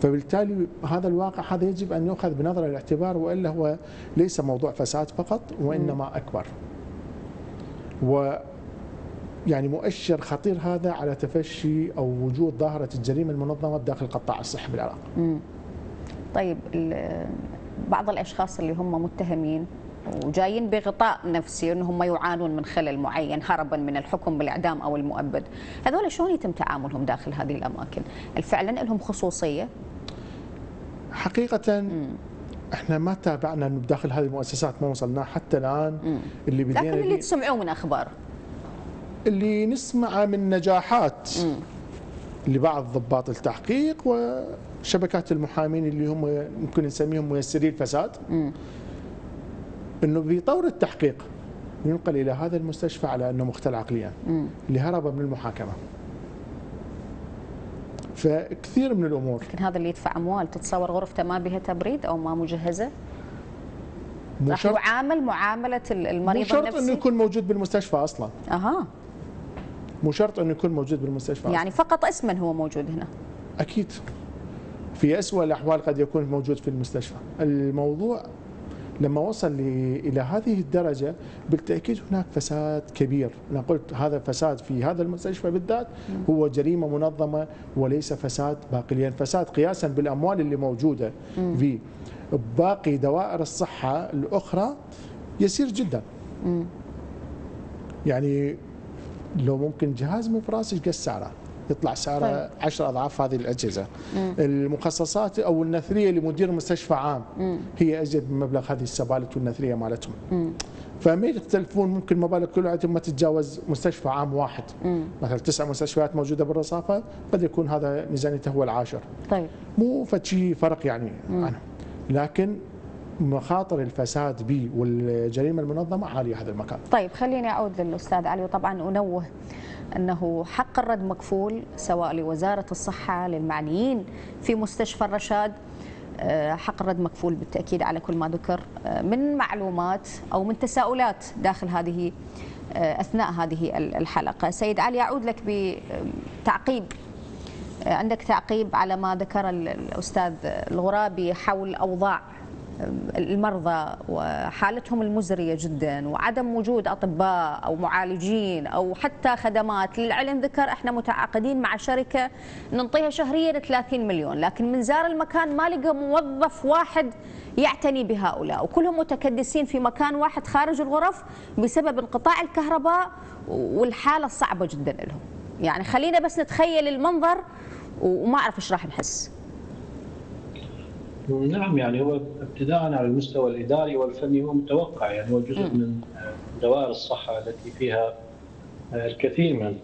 فبالتالي هذا الواقع هذا يجب أن يؤخذ بنظر الاعتبار وإلا هو ليس موضوع فساد فقط وإنما أكبر. و يعني مؤشر خطير هذا على تفشي أو وجود ظاهرة الجريمة المنظمة بداخل قطاع الصحه بالعراق. طيب بعض الأشخاص اللي هم متهمين وجايين بغطاء نفسي انهم يعانون من خلل معين هربا من الحكم بالإعدام أو المؤبد، هذول شلون يتم تعاملهم داخل هذه الأماكن؟ هل فعلا لهم خصوصية؟ حقيقه إحنا ما تابعنا إنه بداخل هذه المؤسسات ما وصلنا حتى الآن اللي بدينا لكن اللي تسمعوه من أخبار اللي نسمعه من نجاحات لبعض ضباط التحقيق وشبكات المحامين اللي هم ممكن نسميهم ميسري الفساد. إنه بطور التحقيق ينقل إلى هذا المستشفى على أنه مختل عقليا اللي هرب من المحاكمة. فكثير من الأمور لكن هذا اللي يدفع أموال تتصور غرفته ما بها تبريد أو ما مجهزة؟ مو شرط. يعامل معاملة ال- مو المريض شرط إنه؟ يكون موجود بالمستشفى أصلا. أها. مو شرط إنه يكون موجود بالمستشفى. يعني فقط اسما هو موجود هنا؟ أكيد. في أسوأ الأحوال قد يكون موجود في المستشفى. الموضوع لما وصل إلى هذه الدرجة بالتأكيد هناك فساد كبير. أنا قلت هذا فساد في هذا المستشفى بالذات هو جريمة منظمة وليس فساد باقي. لأن فساد قياسا بالأموال اللي موجودة في باقي دوائر الصحة الأخرى يسير جدا. يعني لو ممكن جهاز مفراس إيش قد سعره؟ يطلع سعره طيب. 10 أضعاف هذه الأجهزة. المخصصات أو النثرية لمدير مستشفى عام هي ازيد من مبلغ هذه السبالت والنثرية مالتهم. فما يختلفون ممكن مبالغ كلها ما تتجاوز مستشفى عام واحد. مثلا تسع مستشفيات موجودة بالرصافة قد يكون هذا ميزانيته هو العاشر. طيب مو فشي فرق يعني عنه. لكن مخاطر الفساد به والجريمة المنظمة عالية هذا المكان. طيب خليني أعود للأستاذ علي وطبعا أنوه أنه حق الرد مكفول سواء لوزارة الصحة للمعنيين في مستشفى الرشاد آه، حق الرد مكفول بالتأكيد على كل ما ذكر آه، من معلومات أو من تساؤلات داخل هذه آه، أثناء هذه الحلقة. سيد علي أعود لك بتعقيب عندك تعقيب على ما ذكر ال- الأستاذ الغرابي حول أوضاع المرضى وحالتهم المزرية جدا وعدم وجود أطباء أو معالجين أو حتى خدمات. للعلم ذكر إحنا متعاقدين مع شركة ننطيها شهريا 30 مليون لكن من زار المكان ما لقى موظف واحد يعتني بهؤلاء وكلهم متكدسين في مكان واحد خارج الغرف بسبب انقطاع الكهرباء والحالة الصعبة جدا لهم. يعني خلينا بس نتخيل المنظر وما أعرف إيش راح نحس. نعم يعني هو ابتداء على المستوى الإداري والفني هو متوقع يعني هو جزء من دوائر الصحة التي فيها الكثير من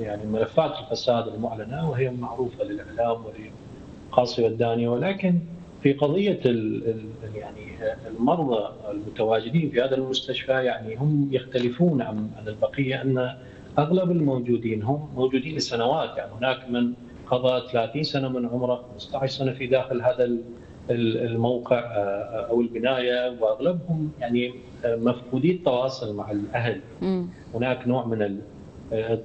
يعني ملفات الفساد المعلنة وهي معروفة للإعلام وللقاصي والدانية. ولكن في قضية يعني المرضى المتواجدين في هذا المستشفى يعني هم يختلفون عن عن البقية أن أغلب الموجودين هم موجودين لسنوات يعني هناك من قضى 30 سنة من عمره 15 سنة في داخل هذا الموقع آه، أو البناية وأغلبهم يعني آه، مفقودي التواصل مع الأهل. هناك نوع من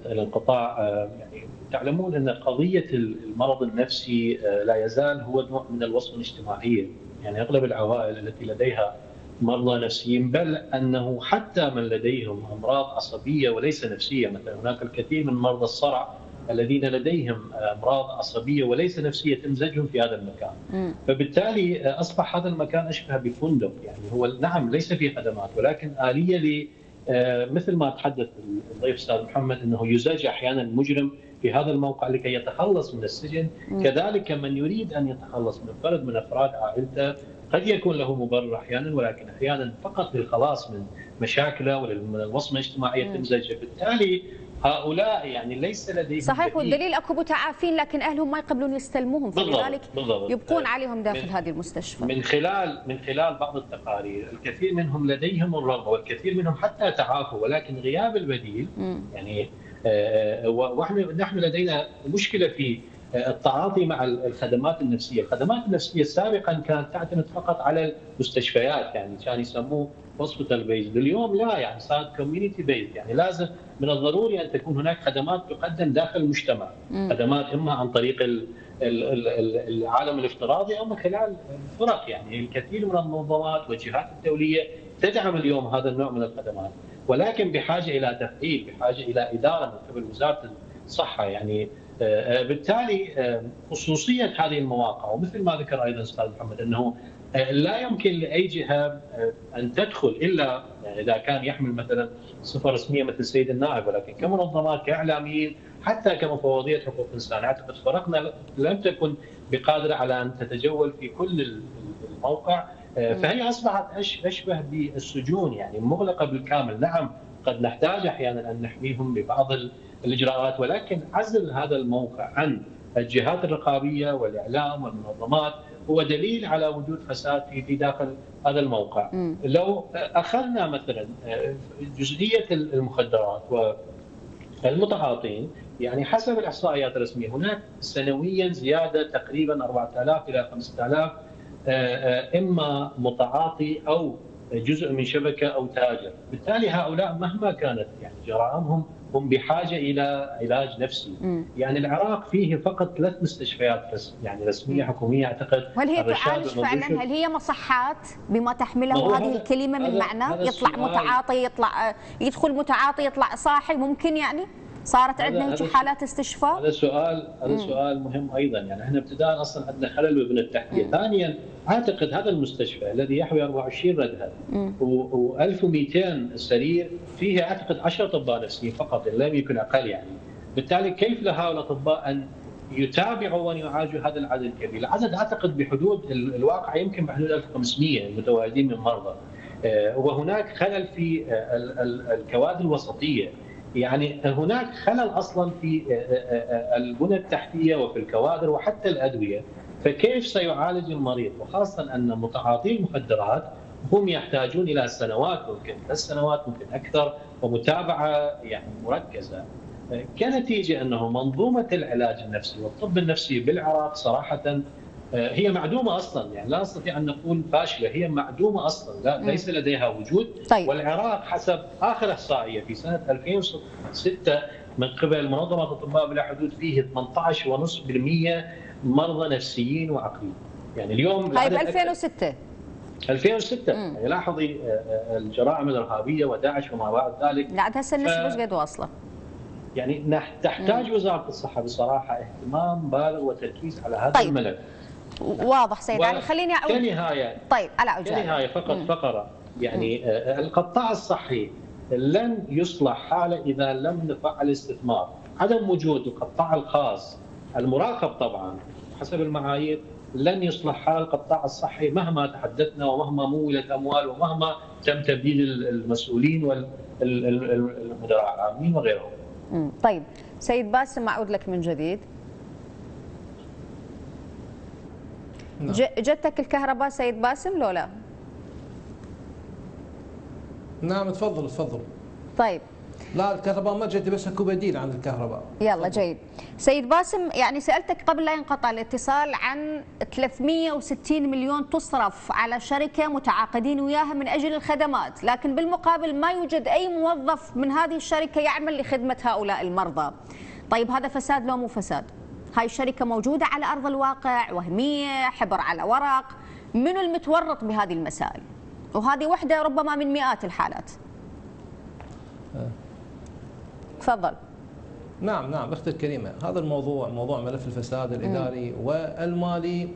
الانقطاع آه، يعني تعلمون أن قضية المرض النفسي لا يزال هو نوع من الوصمه الاجتماعيه يعني أغلب العوائل التي لديها مرضى نفسيين بل أنه حتى من لديهم أمراض عصبية وليس نفسية. مثلا هناك الكثير من مرضى الصرع الذين لديهم أمراض عصبية وليس نفسية تمزجهم في هذا المكان. م. فبالتالي أصبح هذا المكان أشبه بفندق يعني هو نعم ليس فيه خدمات ولكن آلية ل آه، مثل ما تحدث الضيف أستاذ محمد إنه يزج أحيانا المجرم في هذا الموقع لكي يتخلص من السجن، م. كذلك من يريد أن يتخلص من فرد من أفراد عائلته قد يكون له مبرر أحيانا ولكن أحيانا فقط للخلاص من مشاكله ومن الوصمة الاجتماعية تمزجه، بالتالي هؤلاء يعني ليس لديهم صحيح والدليل أكو متعافين لكن أهلهم ما يقبلون يستلموهم فلذلك يبقون عليهم داخل من هذه المستشفى. من خلال من خلال بعض التقارير الكثير منهم لديهم الرغبة والكثير منهم حتى تعافوا ولكن غياب البديل م. يعني آه, آه، ونحن نحن لدينا مشكلة في آه، التعاطي مع الخدمات النفسية، الخدمات النفسية سابقا كانت تعتمد فقط على المستشفيات يعني كان يسموه hospital based اليوم لا يعني صارت community based يعني لازم من الضروري أن تكون هناك خدمات تقدم داخل المجتمع. خدمات إما عن طريق ال العالم الافتراضي أو من خلال الفرق يعني الكثير من المنظمات والجهات الدولية تدعم اليوم هذا النوع من الخدمات. ولكن بحاجة إلى تفعيل بحاجة إلى إدارة من قبل وزارة الصحة. يعني بالتالي آه، خصوصيه هذه المواقع ومثل ما ذكر أيضا أستاذ محمد إنه لا يمكن لأي جهة أن تدخل إلا إذا كان يحمل مثلا صفه رسميه مثل السيد النائب ولكن كمنظمات كإعلاميين حتى كمفوضية حقوق الإنسان. أعتقد فرقنا لم تكن بقادرة على أن تتجول في كل الموقع فهي أصبحت أشبه بالسجون يعني مغلقة بالكامل. نعم قد نحتاج أحيانا أن نحميهم ببعض الإجراءات ولكن عزل هذا الموقع عن الجهات الرقابية والإعلام والمنظمات هو دليل على وجود فساد في داخل هذا الموقع. م. لو أخذنا مثلا آه، جزئية المخدرات والمتعاطين يعني حسب الإحصائيات الرسمية هناك سنويا زيادة تقريبا 4000 إلى 5000 آه، آه، إما متعاطي أو جزء من شبكة أو تاجر، بالتالي هؤلاء مهما كانت يعني جرائمهم هم بحاجة إلى علاج نفسي. م. يعني العراق فيه فقط ثلاث مستشفيات رسم يعني رسمية حكومية أعتقد هل هي تعالج فعلا؟ هل هي مصحات بما تحمله هذه الكلمة من معنى؟ يطلع متعاطي يطلع يدخل متعاطي يطلع صاحي ممكن يعني؟ صارت عندنا هيك حالات استشفاء؟ هذا سؤال هذا سؤال مهم أيضا. يعني إحنا ابتداء أصلا عندنا خلل ببنى التحتيه، ثانيا أعتقد هذا المستشفى الذي يحوي 24 ردها و1200 سرير فيه أعتقد 10 اطباء نفسيين فقط إن لم يكن أقل يعني. بالتالي كيف لهؤلاء الأطباء أن يتابعوا وأن يعالجوا هذا العدد الكبير، العدد أعتقد بحدود الواقع يمكن بحدود 1500 المتواجدين من مرضى. آه، وهناك خلل في آه، الكوادر الوسطية. يعني هناك خلل أصلا في آه، آه، آه، البنى التحتية وفي الكوادر وحتى الأدوية. فكيف سيعالج المريض؟ وخاصه أن متعاطي المخدرات هم يحتاجون إلى سنوات ممكن ثلاث سنوات ممكن أكثر ومتابعة يعني مركزة. كنتيجة أنه منظومة العلاج النفسي والطب النفسي بالعراق صراحة هي معدومة أصلا يعني لا نستطيع أن نقول فاشلة هي معدومة أصلا لا ليس لديها وجود. طيب. والعراق حسب آخر إحصائية في سنة 2006 من قبل منظمة الاطباء بلا حدود فيه 18.5% مرضى نفسيين وعقليين. يعني اليوم طيب 2006 2006 يعني لاحظي آه، آه، الجرائم الإرهابية وداعش وما بعد ذلك. لا هسه النسبة إيش قد واصله؟ يعني تحتاج وزارة الصحة بصراحة اهتمام بالغ وتركيز على هذا طيب. الملف واضح سيد علي. خليني اعود كنهاية. طيب على عجاله كنهاية فقط مم. فقرة. يعني مم. آه، القطاع الصحي لن يصلح حاله إذا لم نفعل الاستثمار. عدم وجود القطاع الخاص. المراقب طبعا حسب المعايير لن يصلح حال القطاع الصحي مهما تحدثنا ومهما مولت أموال ومهما تم تبديل المسؤولين والمدراء العامين وغيرهم. طيب سيد باسم أعود لك من جديد. نعم. جتك الكهرباء سيد باسم لو لا؟ نعم تفضل تفضل. طيب. لا الكهرباء ما جت بس أكو بديل عن الكهرباء. يلا جيد. سيد باسم يعني سألتك قبل لا ينقطع الاتصال عن 360 مليون تصرف على شركة متعاقدين وياها من أجل الخدمات لكن بالمقابل ما يوجد أي موظف من هذه الشركة يعمل لخدمة هؤلاء المرضى. طيب هذا فساد لو مو فساد؟ هاي الشركة موجودة على أرض الواقع وهمية حبر على ورق. منو المتورط بهذه المسائل؟ وهذه وحدة ربما من مئات الحالات. تفضل. نعم نعم أختي الكريمة هذا الموضوع موضوع ملف الفساد الإداري والمالي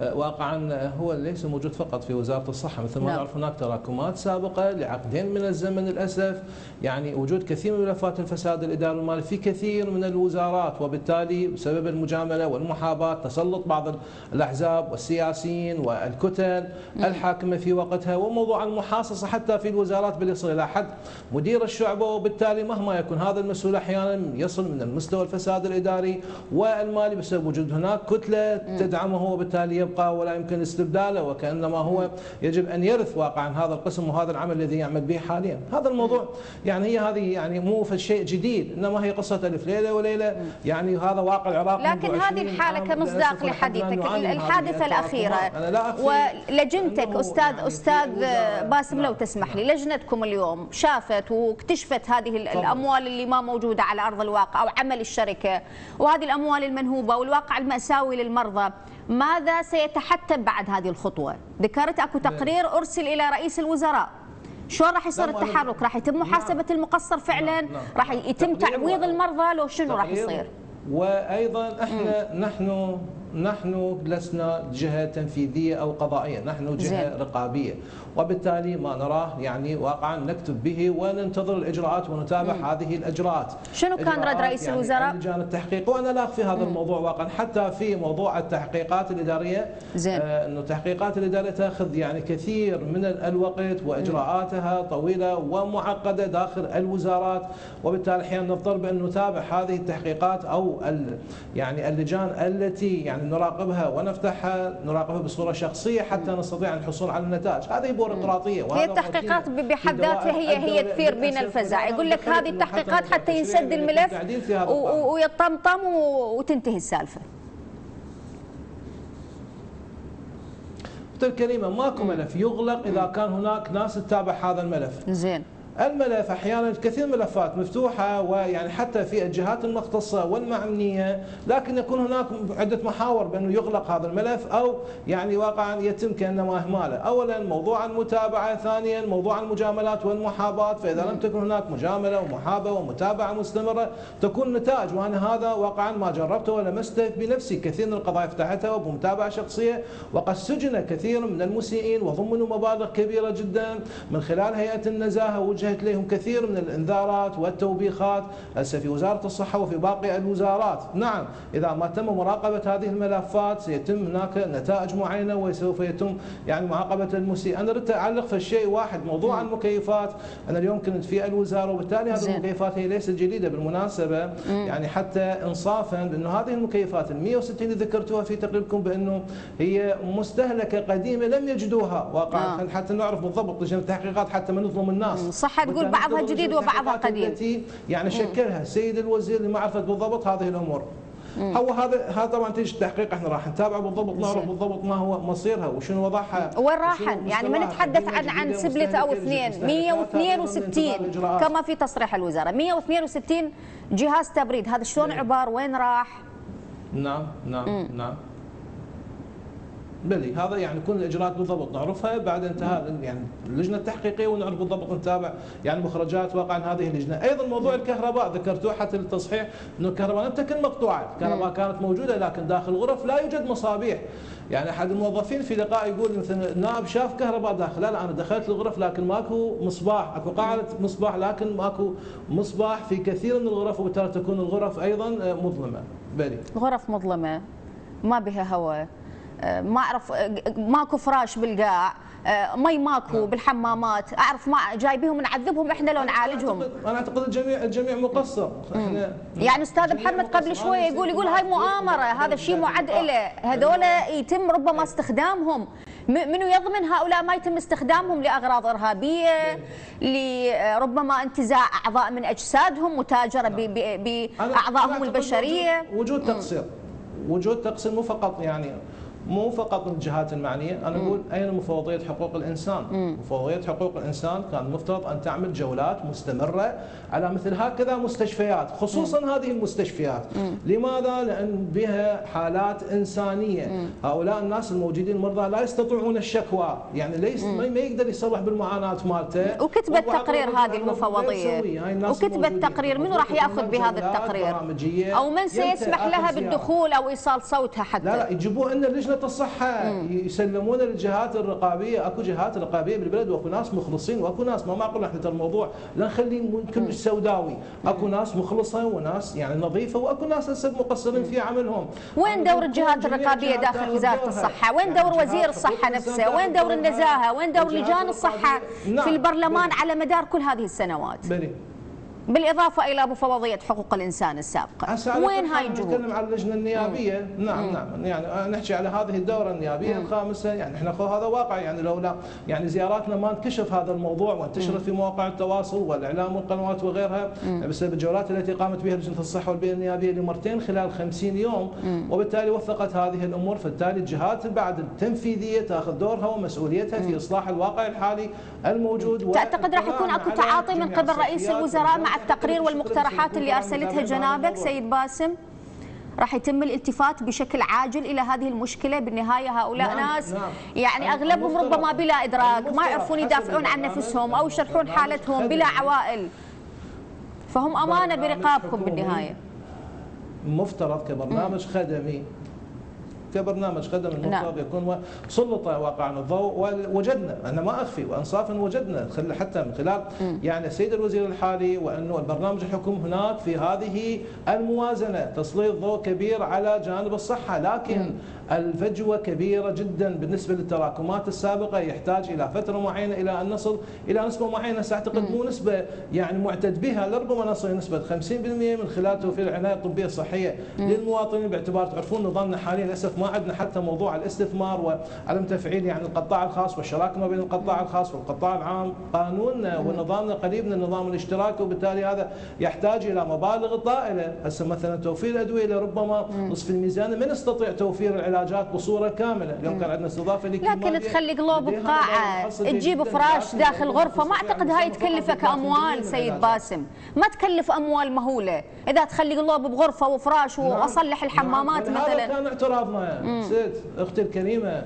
آه، واقعا آه، هو ليس موجود فقط في وزارة الصحة مثل ما نعم. نعرف هناك تراكمات سابقة لعقدين من الزمن للأسف يعني وجود كثير من ملفات الفساد الإداري والمالي في كثير من الوزارات وبالتالي بسبب المجاملة والمحاباة تسلط بعض الأحزاب والسياسيين والكتل الحاكمة في وقتها وموضوع المحاصصة حتى في الوزارات بل يصل إلى حد مدير الشعبه وبالتالي مهما يكون هذا المسؤول أحيانا يصل من المستوى الفساد الإداري والمالي بسبب وجود هناك كتلة تدعمه وبالتالي يبقى ولا يمكن استبداله وكأنما هو يجب أن يرث واقعا هذا القسم وهذا العمل الذي يعمل به حاليا، هذا الموضوع يعني هي هذه يعني مو في شيء جديد إنما هي قصة ألف ليلة وليلة. يعني هذا واقع العراق لكن هذه 20 الحالة عام كمصداق لحديثك لا أخفي ولجنتك أنه أستاذ يعني الوزارة- باسم لو نعم. تسمح لي لجنتكم اليوم شافت واكتشفت هذه ال- تفضل. الأموال اللي ما موجودة على أرض الواقع. أو عمل الشركة. وهذه الأموال المنهوبة والواقع المأساوي للمرضى ماذا سيتحتم بعد هذه الخطوة؟ ذكرت أكو تقرير أرسل إلى رئيس الوزراء. شلون راح يصير ما- التحرك؟ راح يتم نعم. محاسبة المقصر فعلا؟ نعم، نعم. راح يتم تعويض و- المرضى؟ لو شنو راح يصير؟ وأيضا إحنا نحن نحن لسنا جهة تنفيذية أو قضائية، نحن جهة زين. رقابية، وبالتالي ما نراه يعني واقعا نكتب به وننتظر الإجراءات ونتابع هذه الإجراءات. شنو كان رد رئيس يعني الوزراء؟ لجان التحقيق وأنا لا أخفي هذا الموضوع واقعا حتى في موضوع التحقيقات الإدارية زين. آه إنه التحقيقات الإدارية تأخذ يعني كثير من الوقت وإجراءاتها طويلة ومعقدة داخل الوزارات وبالتالي أحيانا نضطر بأن نتابع هذه التحقيقات أو ال يعني اللجان التي يعني نراقبها ونفتحها نراقبها بصورة شخصية حتى نستطيع الحصول على النتائج، هذه بيروقراطيه هي التحقيقات بحد ذاتها هي هي تثير بين الفزع. يقول لك هذه التحقيقات حتى ينسد الملف ويطمطم وتنتهي السالفة. أختي الكريمه ماكو ملف. يغلق إذا كان هناك ناس تتابع هذا الملف. زين. الملف أحيانا كثير من الملفات مفتوحة ويعني حتى في الجهات المختصة والمعنية لكن يكون هناك عدة محاور بأنه يغلق هذا الملف أو يعني واقعا يتم كأنما أهماله، اولا موضوع المتابعة، ثانيا موضوع المجاملات والمحاباة، فإذا لم تكن هناك مجاملة ومحاباه ومتابعة مستمرة تكون نتائج وأنا هذا واقعا ما جربته ولمسته بنفسي، كثير من القضايا فتحتها وبمتابعة شخصية وقد سجن كثير من المسيئين وضمنوا مبالغ كبيرة جدا من خلال هيئة النزاهة وجهت اليهم كثير من الإنذارات والتوبيخات هسه في وزارة الصحة وفي باقي الوزارات، نعم إذا ما تم مراقبة هذه الملفات سيتم هناك نتائج معينة وسوف يتم يعني معاقبة المسيء، أنا ردت أعلق في الشيء واحد موضوع المكيفات، أنا اليوم كنت في الوزارة وبالتالي هذه. المكيفات هي ليست جديدة بالمناسبة. يعني حتى انصافا بانه هذه المكيفات ال 160 اللي ذكرتوها في تقريركم بأنه هي مستهلكة قديمة لم يجدوها واقعا آه. حتى نعرف بالضبط لجنة التحقيقات حتى ما نظلم الناس. صح. تقول وبالتالي بعضها جديد وبعضها قديم. التي يعني شكلها السيد الوزير لمعرفة بالضبط هذه الأمور هو هذا هذا طبعا تيجي التحقيق إحنا راح نتابع بالضبط نعرف زين. بالضبط ما هو مصيرها وشنو وضعها وين راحن يعني ما نتحدث عن عن سبلة أو اثنين مستهلكات، هذا أيضاً من 162 انتظار الإجراءات. كما في تصريح الوزاره 162 جهاز تبريد هذا شلون نعم. عبار وين راح نعم نعم نعم بلي هذا يعني كل الإجراءات بالضبط نعرفها بعد انتهاء يعني اللجنة التحقيقية ونعرف بالضبط نتابع يعني مخرجات واقعا هذه اللجنة، أيضا موضوع الكهرباء ذكرتوه حتى للتصحيح إنه الكهرباء لم تكن مقطوعه، الكهرباء كانت موجودة لكن داخل الغرف لا يوجد مصابيح، يعني أحد الموظفين في لقاء يقول مثلا النائب شاف كهرباء داخل، لا لا أنا دخلت الغرف لكن ماكو مصباح، أكو قاعدة مصباح لكن ماكو مصباح في كثير من الغرف وبالتالي تكون الغرف أيضا مظلمة. بلي. غرف مظلمة ما بها هواء. ما أعرف ماكو فراش بالقاع مي ماكو بالحمامات أعرف ما جايبيهم نعذبهم إحنا لو نعالجهم. أنا اعتقد الجميع الجميع مقصر. إحنا يعني أستاذ محمد قبل. شوية يقول يقول هاي مؤامرة هذا شيء معد له هذول يتم ربما استخدامهم. م- منو يضمن هؤلاء ما يتم استخدامهم لأغراض إرهابية لربما انتزاع أعضاء من أجسادهم متاجرة ب- ب- أنا- أنا باعضائهم البشرية؟ وجود تقصير. وجود تقصير مو فقط يعني مو فقط من الجهات المعنية، أنا أقول أين مفوضية حقوق الإنسان؟ مفوضية حقوق الإنسان كان مفترض أن تعمل جولات مستمرة على مثل هكذا مستشفيات، خصوصا هذه المستشفيات. لماذا؟ لأن بها حالات إنسانية، هؤلاء الناس الموجودين المرضى لا يستطيعون الشكوى، يعني ليس ما يقدر يصرح بالمعاناة مالته. وكتبت وبعض تقرير الرجل هذه المفوضية يسوي. هاي الناس وكتبت الموجودين. تقرير منو راح يأخذ بهذا التقرير؟ أو من سيسمح لها. بالدخول أو إيصال صوتها حتى لا لا يجيبون لنا لجنه الصحة يسلمون للجهات الرقابية أكو جهات رقابية بالبلد وأكو ناس مخلصين وأكو ناس ما معقول إحنا الموضوع لا نخليه كلش سوداوي أكو ناس مخلصه وناس يعني نظيفة وأكو ناس هسه مقصرين في عملهم وين دور الجهات الرقابية داخل وزارة. الصحة؟ وين يعني دور وزير الصحة نفسه؟ وين دور. النزاهة؟ وين دور لجان الصحة في نعم. البرلمان. على مدار كل هذه السنوات؟ بلي بالإضافة إلى مفوضيه حقوق الإنسان السابقه وين هاي الجهود؟ نتكلم عن اللجنة النيابية. نعم نعم. يعني نحكي على هذه الدورة النيابية الخامسة. يعني إحنا هذا واقع. يعني لولا يعني زياراتنا ما انكشف هذا الموضوع وانتشرت في مواقع التواصل والإعلام والقنوات وغيرها. بسبب الجولات التي قامت بها لجنة الصحة والبيئة النيابية لمرتين خلال 50 يوم. وبالتالي وثقت هذه الأمور. فبالتالي الجهات بعد التنفيذية تأخذ دورها ومسؤوليتها في إصلاح الواقع الحالي الموجود تعتقد راح يكون أكو تعاطي من قبل رئيس الوزراء مع التقرير والمقترحات اللي أرسلتها جنابك. سيد باسم؟ راح يتم الالتفات بشكل عاجل إلى هذه المشكلة بالنهاية هؤلاء نعم، ناس نعم. يعني أغلبهم ربما بلا إدراك ما يعرفون يدافعون عن نفسهم أو يشرحون حالتهم بلا. عوائل فهم أمانة برقابكم. بالنهاية مفترض كبرنامج خدمي كبرنامج خدمي المفترض يكون و- سلط واقعا الضوء ووجدنا أنا ما أخفي وانصافا وجدنا حتى من خلال يعني السيد الوزير الحالي وأنه البرنامج الحكومي هناك في هذه الموازنة تسليط ضوء كبير على جانب الصحة لكن الفجوة كبيرة جدا بالنسبة للتراكمات السابقة. يحتاج إلى فترة معينة إلى أن نصل إلى نسبة معينة. سأعتقد مو نسبة يعني معتد بها لربما نصل إلى نسبة 50% من خلال توفير العناية الطبية الصحية للمواطنين. باعتبار تعرفون نظامنا حاليا للأسف ما عندنا حتى موضوع الاستثمار وعدم تفعيل يعني القطاع الخاص والشراكة ما بين القطاع الخاص والقطاع العام. قانوننا ونظامنا قريب من النظام الاشتراكي وبالتالي هذا يحتاج إلى مبالغ طائلة. هسه مثلا توفير الادويه لربما نصف الميزانيه من يستطيع توفير العلاجات بصورة كاملة. اليوم كان عندنا استضافة لكن تخلي قلوب بقاعه تجيب فراش داخل غرفة. ما أعتقد هاي تكلفك فقط 30% اموال سيد. باسم. ما تكلف أموال مهولة. إذا تخلي قلوب بغرفة وفراش وأصلح الحمامات نعم. ولهذا مثلا. كان اعتراضنا ست. أختي الكريمة.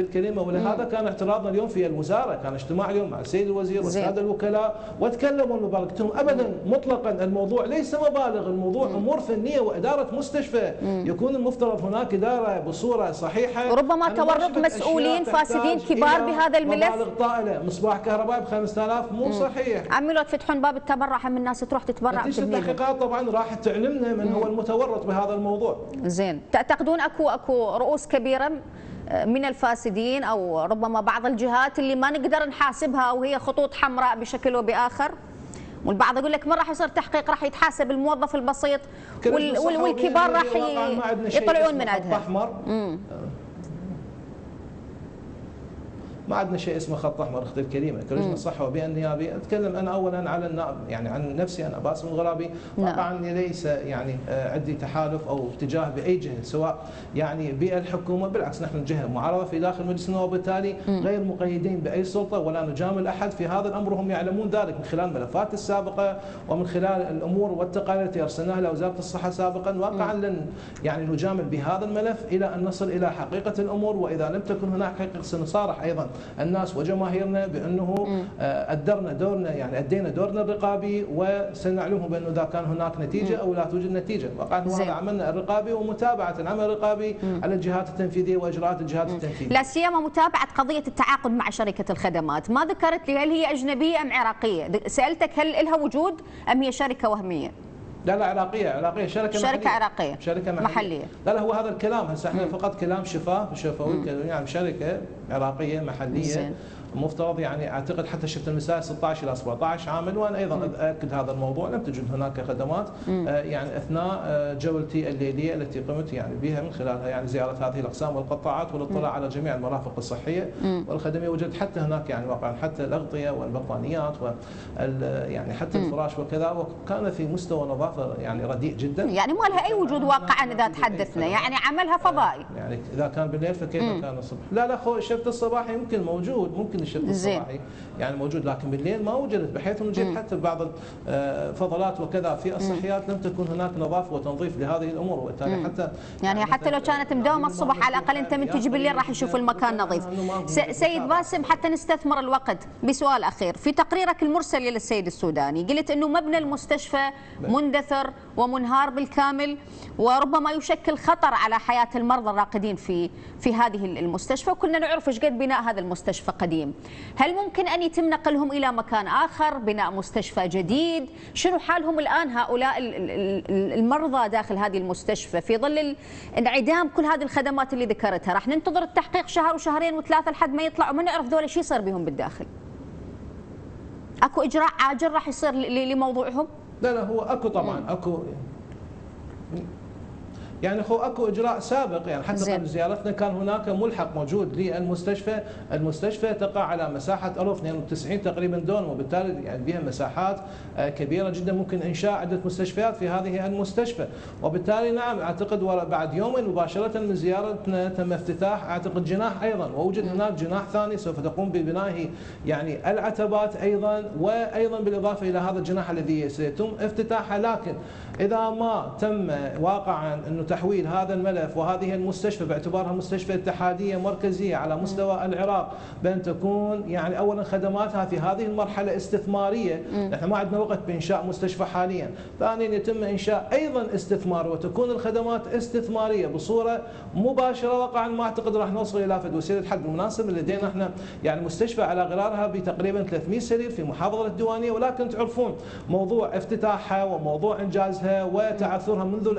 الكريمه ولهذا كان اعتراضنا اليوم في الوزاره كان اجتماع اليوم مع السيد الوزير زين. والسادة الوكلاء وتكلموا لهم ابدا مطلقا الموضوع ليس مبالغ الموضوع أمور فنية وإدارة مستشفى. يكون المفترض هناك إدارة بصورة صحيحة. وربما أنا تورط مسؤولين فاسدين كبار بهذا الملف. مبالغ طائلة. مصباح كهربائي ب 5000 مو صحيح. عمي لو تفتحون باب التبرع هم الناس تروح تتبرع بتلميذهم التحقيقات طبعا راح تعلمنا من هو المتورط بهذا الموضوع. زين. تعتقدون اكو أكو رؤوس كبيرة من الفاسدين أو ربما بعض الجهات اللي ما نقدر نحاسبها وهي خطوط حمراء بشكل وباخر والبعض يقول لك من راح يصير تحقيق؟ راح يتحاسب الموظف البسيط وال والكبار راح ما عندنا شيء يطلعون من عندها. أحمر. ما عندنا شيء اسمه خط أحمر أختي الكريمة. كلجنه الصحه والبيئه النيابيه أتكلم أنا اولا على النائب يعني عن نفسي أنا باسم الغرابي نعم. واقعا ليس يعني آه، عندي تحالف أو اتجاه بأي جهة سواء يعني بالحكومة بالعكس نحن جهة معارضه في داخل مجلس النواب وبالتالي غير مقيدين بأي سلطة ولا نجامل أحد في هذا الأمر. وهم يعلمون ذلك من خلال الملفات السابقة ومن خلال الأمور والتقارير التي أرسلناها لوزاره الصحة سابقا. واقعا لن يعني نجامل بهذا الملف إلى أن نصل إلى حقيقة الأمور. وإذا لم تكن هناك حقيقة سنصارح أيضا الناس وجماهيرنا بأنه آه، أدرنا دورنا يعني أدينا دورنا الرقابي وسنعلمهم بأنه إذا كان هناك نتيجة أو لا توجد نتيجة، زين. هذا عملنا الرقابي ومتابعة العمل الرقابي على الجهات التنفيذية وإجراءات الجهات التنفيذية. لا سيما متابعة قضية التعاقد مع شركة الخدمات. ما ذكرت لي هل هي أجنبية أم عراقية؟ سألتك هل لها وجود أم هي شركة وهمية؟ لا لا عراقية عراقية شركة شركة محلية. عراقية. شركة محلية, محلية. لا لا هو هذا الكلام هسه إحنا فقط كلام شفاف شفوي يعني شركة عراقية محلية زين. مفترض يعني أعتقد حتى شفت المسائل 16 إلى 17 عامل وأنا أيضا اكد هذا الموضوع. لم تجد هناك خدمات آه، يعني أثناء آه، جولتي الليليه التي قمت يعني بها من خلالها يعني زيارة هذه الأقسام والقطاعات والاطلاع على جميع المرافق الصحية والخدمية. وجدت حتى هناك يعني واقعا حتى الأغطية والبطانيات وال يعني حتى الفراش وكذا. وكان في مستوى نظافة يعني رديء جدا. يعني ما لها أي وجود واقعا إذا تحدثنا؟ يعني عملها فضائي. يعني إذا كان بالليل فكيف كان الصبح؟ لا لا خو الشفت الصباحي ممكن موجود ممكن زين. الصباحي. يعني موجود لكن بالليل ما وجدت بحيث إنه جيت حتى بعض الفضلات وكذا في الصحيات لم تكن هناك نظافة وتنظيف لهذه الأمور. وبالتالي حتى يعني حتى لو كانت مداومة الصبح على الأقل أنت من تجي بالليل راح يشوف المكان نظيف. سيد باسم حتى نستثمر الوقت بسؤال أخير. في تقريرك المرسل إلى السيد السوداني قلت إنه مبنى المستشفى مندثر ومنهار بالكامل وربما يشكل خطر على حياة المرضى الراقدين في في هذه المستشفى وكلنا نعرف إيش قد بناء هذا المستشفى قديم. هل ممكن أن يتم نقلهم إلى مكان آخر بناء مستشفى جديد؟ شنو حالهم الآن هؤلاء ال- ال- ال- المرضى داخل هذه المستشفى في ظل انعدام كل هذه الخدمات اللي ذكرتها؟ راح ننتظر التحقيق شهر وشهرين وثلاثة لحد ما يطلعوا ما نعرف ذولا شو يصير بهم بالداخل. أكو إجراء عاجل راح يصير لموضوعهم؟ لا لا هو أكو طبعا أكو يعني اخو اكو اجراء سابق يعني حتى. قبل زيارتنا كان هناك ملحق موجود للمستشفى، المستشفى تقع على مساحة 1092 تقريبا دون وبالتالي يعني بها مساحات آه، كبيرة جدا ممكن إنشاء عدة مستشفيات في هذه المستشفى، وبالتالي نعم أعتقد بعد يومين مباشرة من زيارتنا تم افتتاح أعتقد جناح أيضا ووجد هناك جناح ثاني سوف تقوم ببنائه يعني العتبات أيضا وأيضا بالإضافة إلى هذا الجناح الذي سيتم افتتاحه. لكن إذا ما تم واقعا أنه تحويل هذا الملف وهذه المستشفى باعتبارها مستشفى اتحادية مركزية على مستوى العراق بأن تكون يعني اولا خدماتها في هذه المرحلة استثمارية، نحن ما عندنا وقت بإنشاء مستشفى حاليا، ثانيا يتم إنشاء أيضا استثمار وتكون الخدمات استثمارية بصورة مباشرة. واقعا ما أعتقد راح نوصل إلى فد وسيله حل بالمناسبة لدينا إحنا يعني مستشفى على غرارها بتقريبا 300 سرير في محافظة الديوانية. ولكن تعرفون موضوع افتتاحها وموضوع إنجازها وتعثرها منذ ال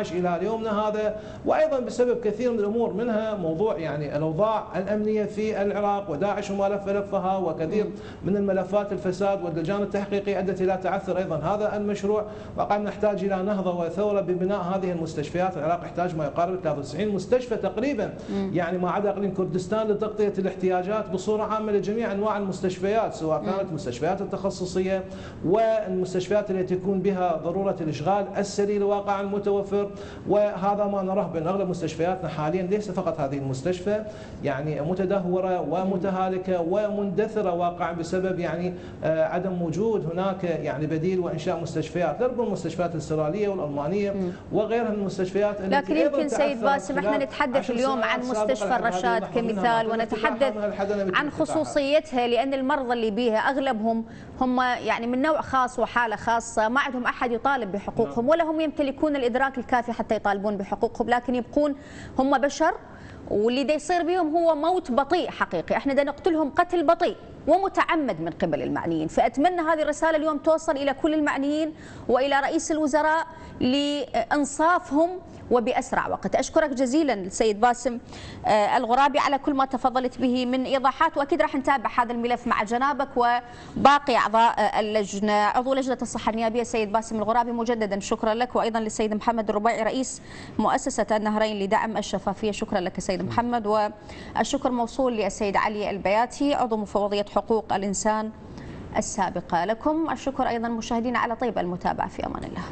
2012 إلى يومنا هذا. وأيضا بسبب كثير من الأمور منها موضوع يعني الأوضاع الأمنية في العراق وداعش وملف ملفها وكثير من الملفات الفساد واللجان التحقيقيه أدت إلى تعثر أيضا. هذا المشروع وقد نحتاج إلى نهضة وثورة ببناء هذه المستشفيات. العراق يحتاج ما يقارب 93 مستشفى تقريبا. يعني ما عدا اقليم كردستان لتغطية الاحتياجات بصورة عامة لجميع أنواع المستشفيات سواء كانت المستشفيات التخصصية والمستشفيات التي يكون بها ضرورة الإشغال السرير واقعا متوفر وهذا ما نراه بين أغلب مستشفياتنا حاليا ليس فقط هذه المستشفى يعني متدهورة ومتهالكة ومندثرة واقعا بسبب يعني آه، عدم وجود هناك يعني بديل وإنشاء مستشفيات لربما المستشفيات الاستراليه والألمانية وغيرها من المستشفيات التي لكن يمكن سيد باسم إحنا نتحدث اليوم عن مستشفى الرشاد كمثال ونتحدث عن. خصوصيتها لأن المرضى اللي بيها أغلبهم هم يعني من نوع خاص وحالة خاصة ما عندهم أحد يطالب بحقوقهم ولا هم يمتلكون الإدراك الكافي حتى يطالبون بحقوقهم لكن يبقون هم بشر واللي دا يصير بهم هو موت بطيء حقيقي. إحنا دا نقتلهم قتل بطيء. ومتعمد من قبل المعنيين. فأتمنى هذه الرسالة اليوم توصل إلى كل المعنيين وإلى رئيس الوزراء لإنصافهم وبأسرع وقت. أشكرك جزيلا السيد باسم آه، الغرابي على كل ما تفضلت به من إيضاحات وأكيد راح نتابع هذا الملف مع جنابك وباقي أعضاء آه، اللجنة عضو لجنة الصحة النيابية السيد باسم الغرابي مجددا. شكرا لك. وأيضا للسيد محمد الربيعي رئيس مؤسسة النهرين لدعم الشفافية. شكرا لك سيد محمد. والشكر موصول للسيد علي البياتي عضو مفوضية حقوق الإنسان السابقة. لكم الشكر أيضا مشاهدينا على طيب المتابعة. في أمان الله.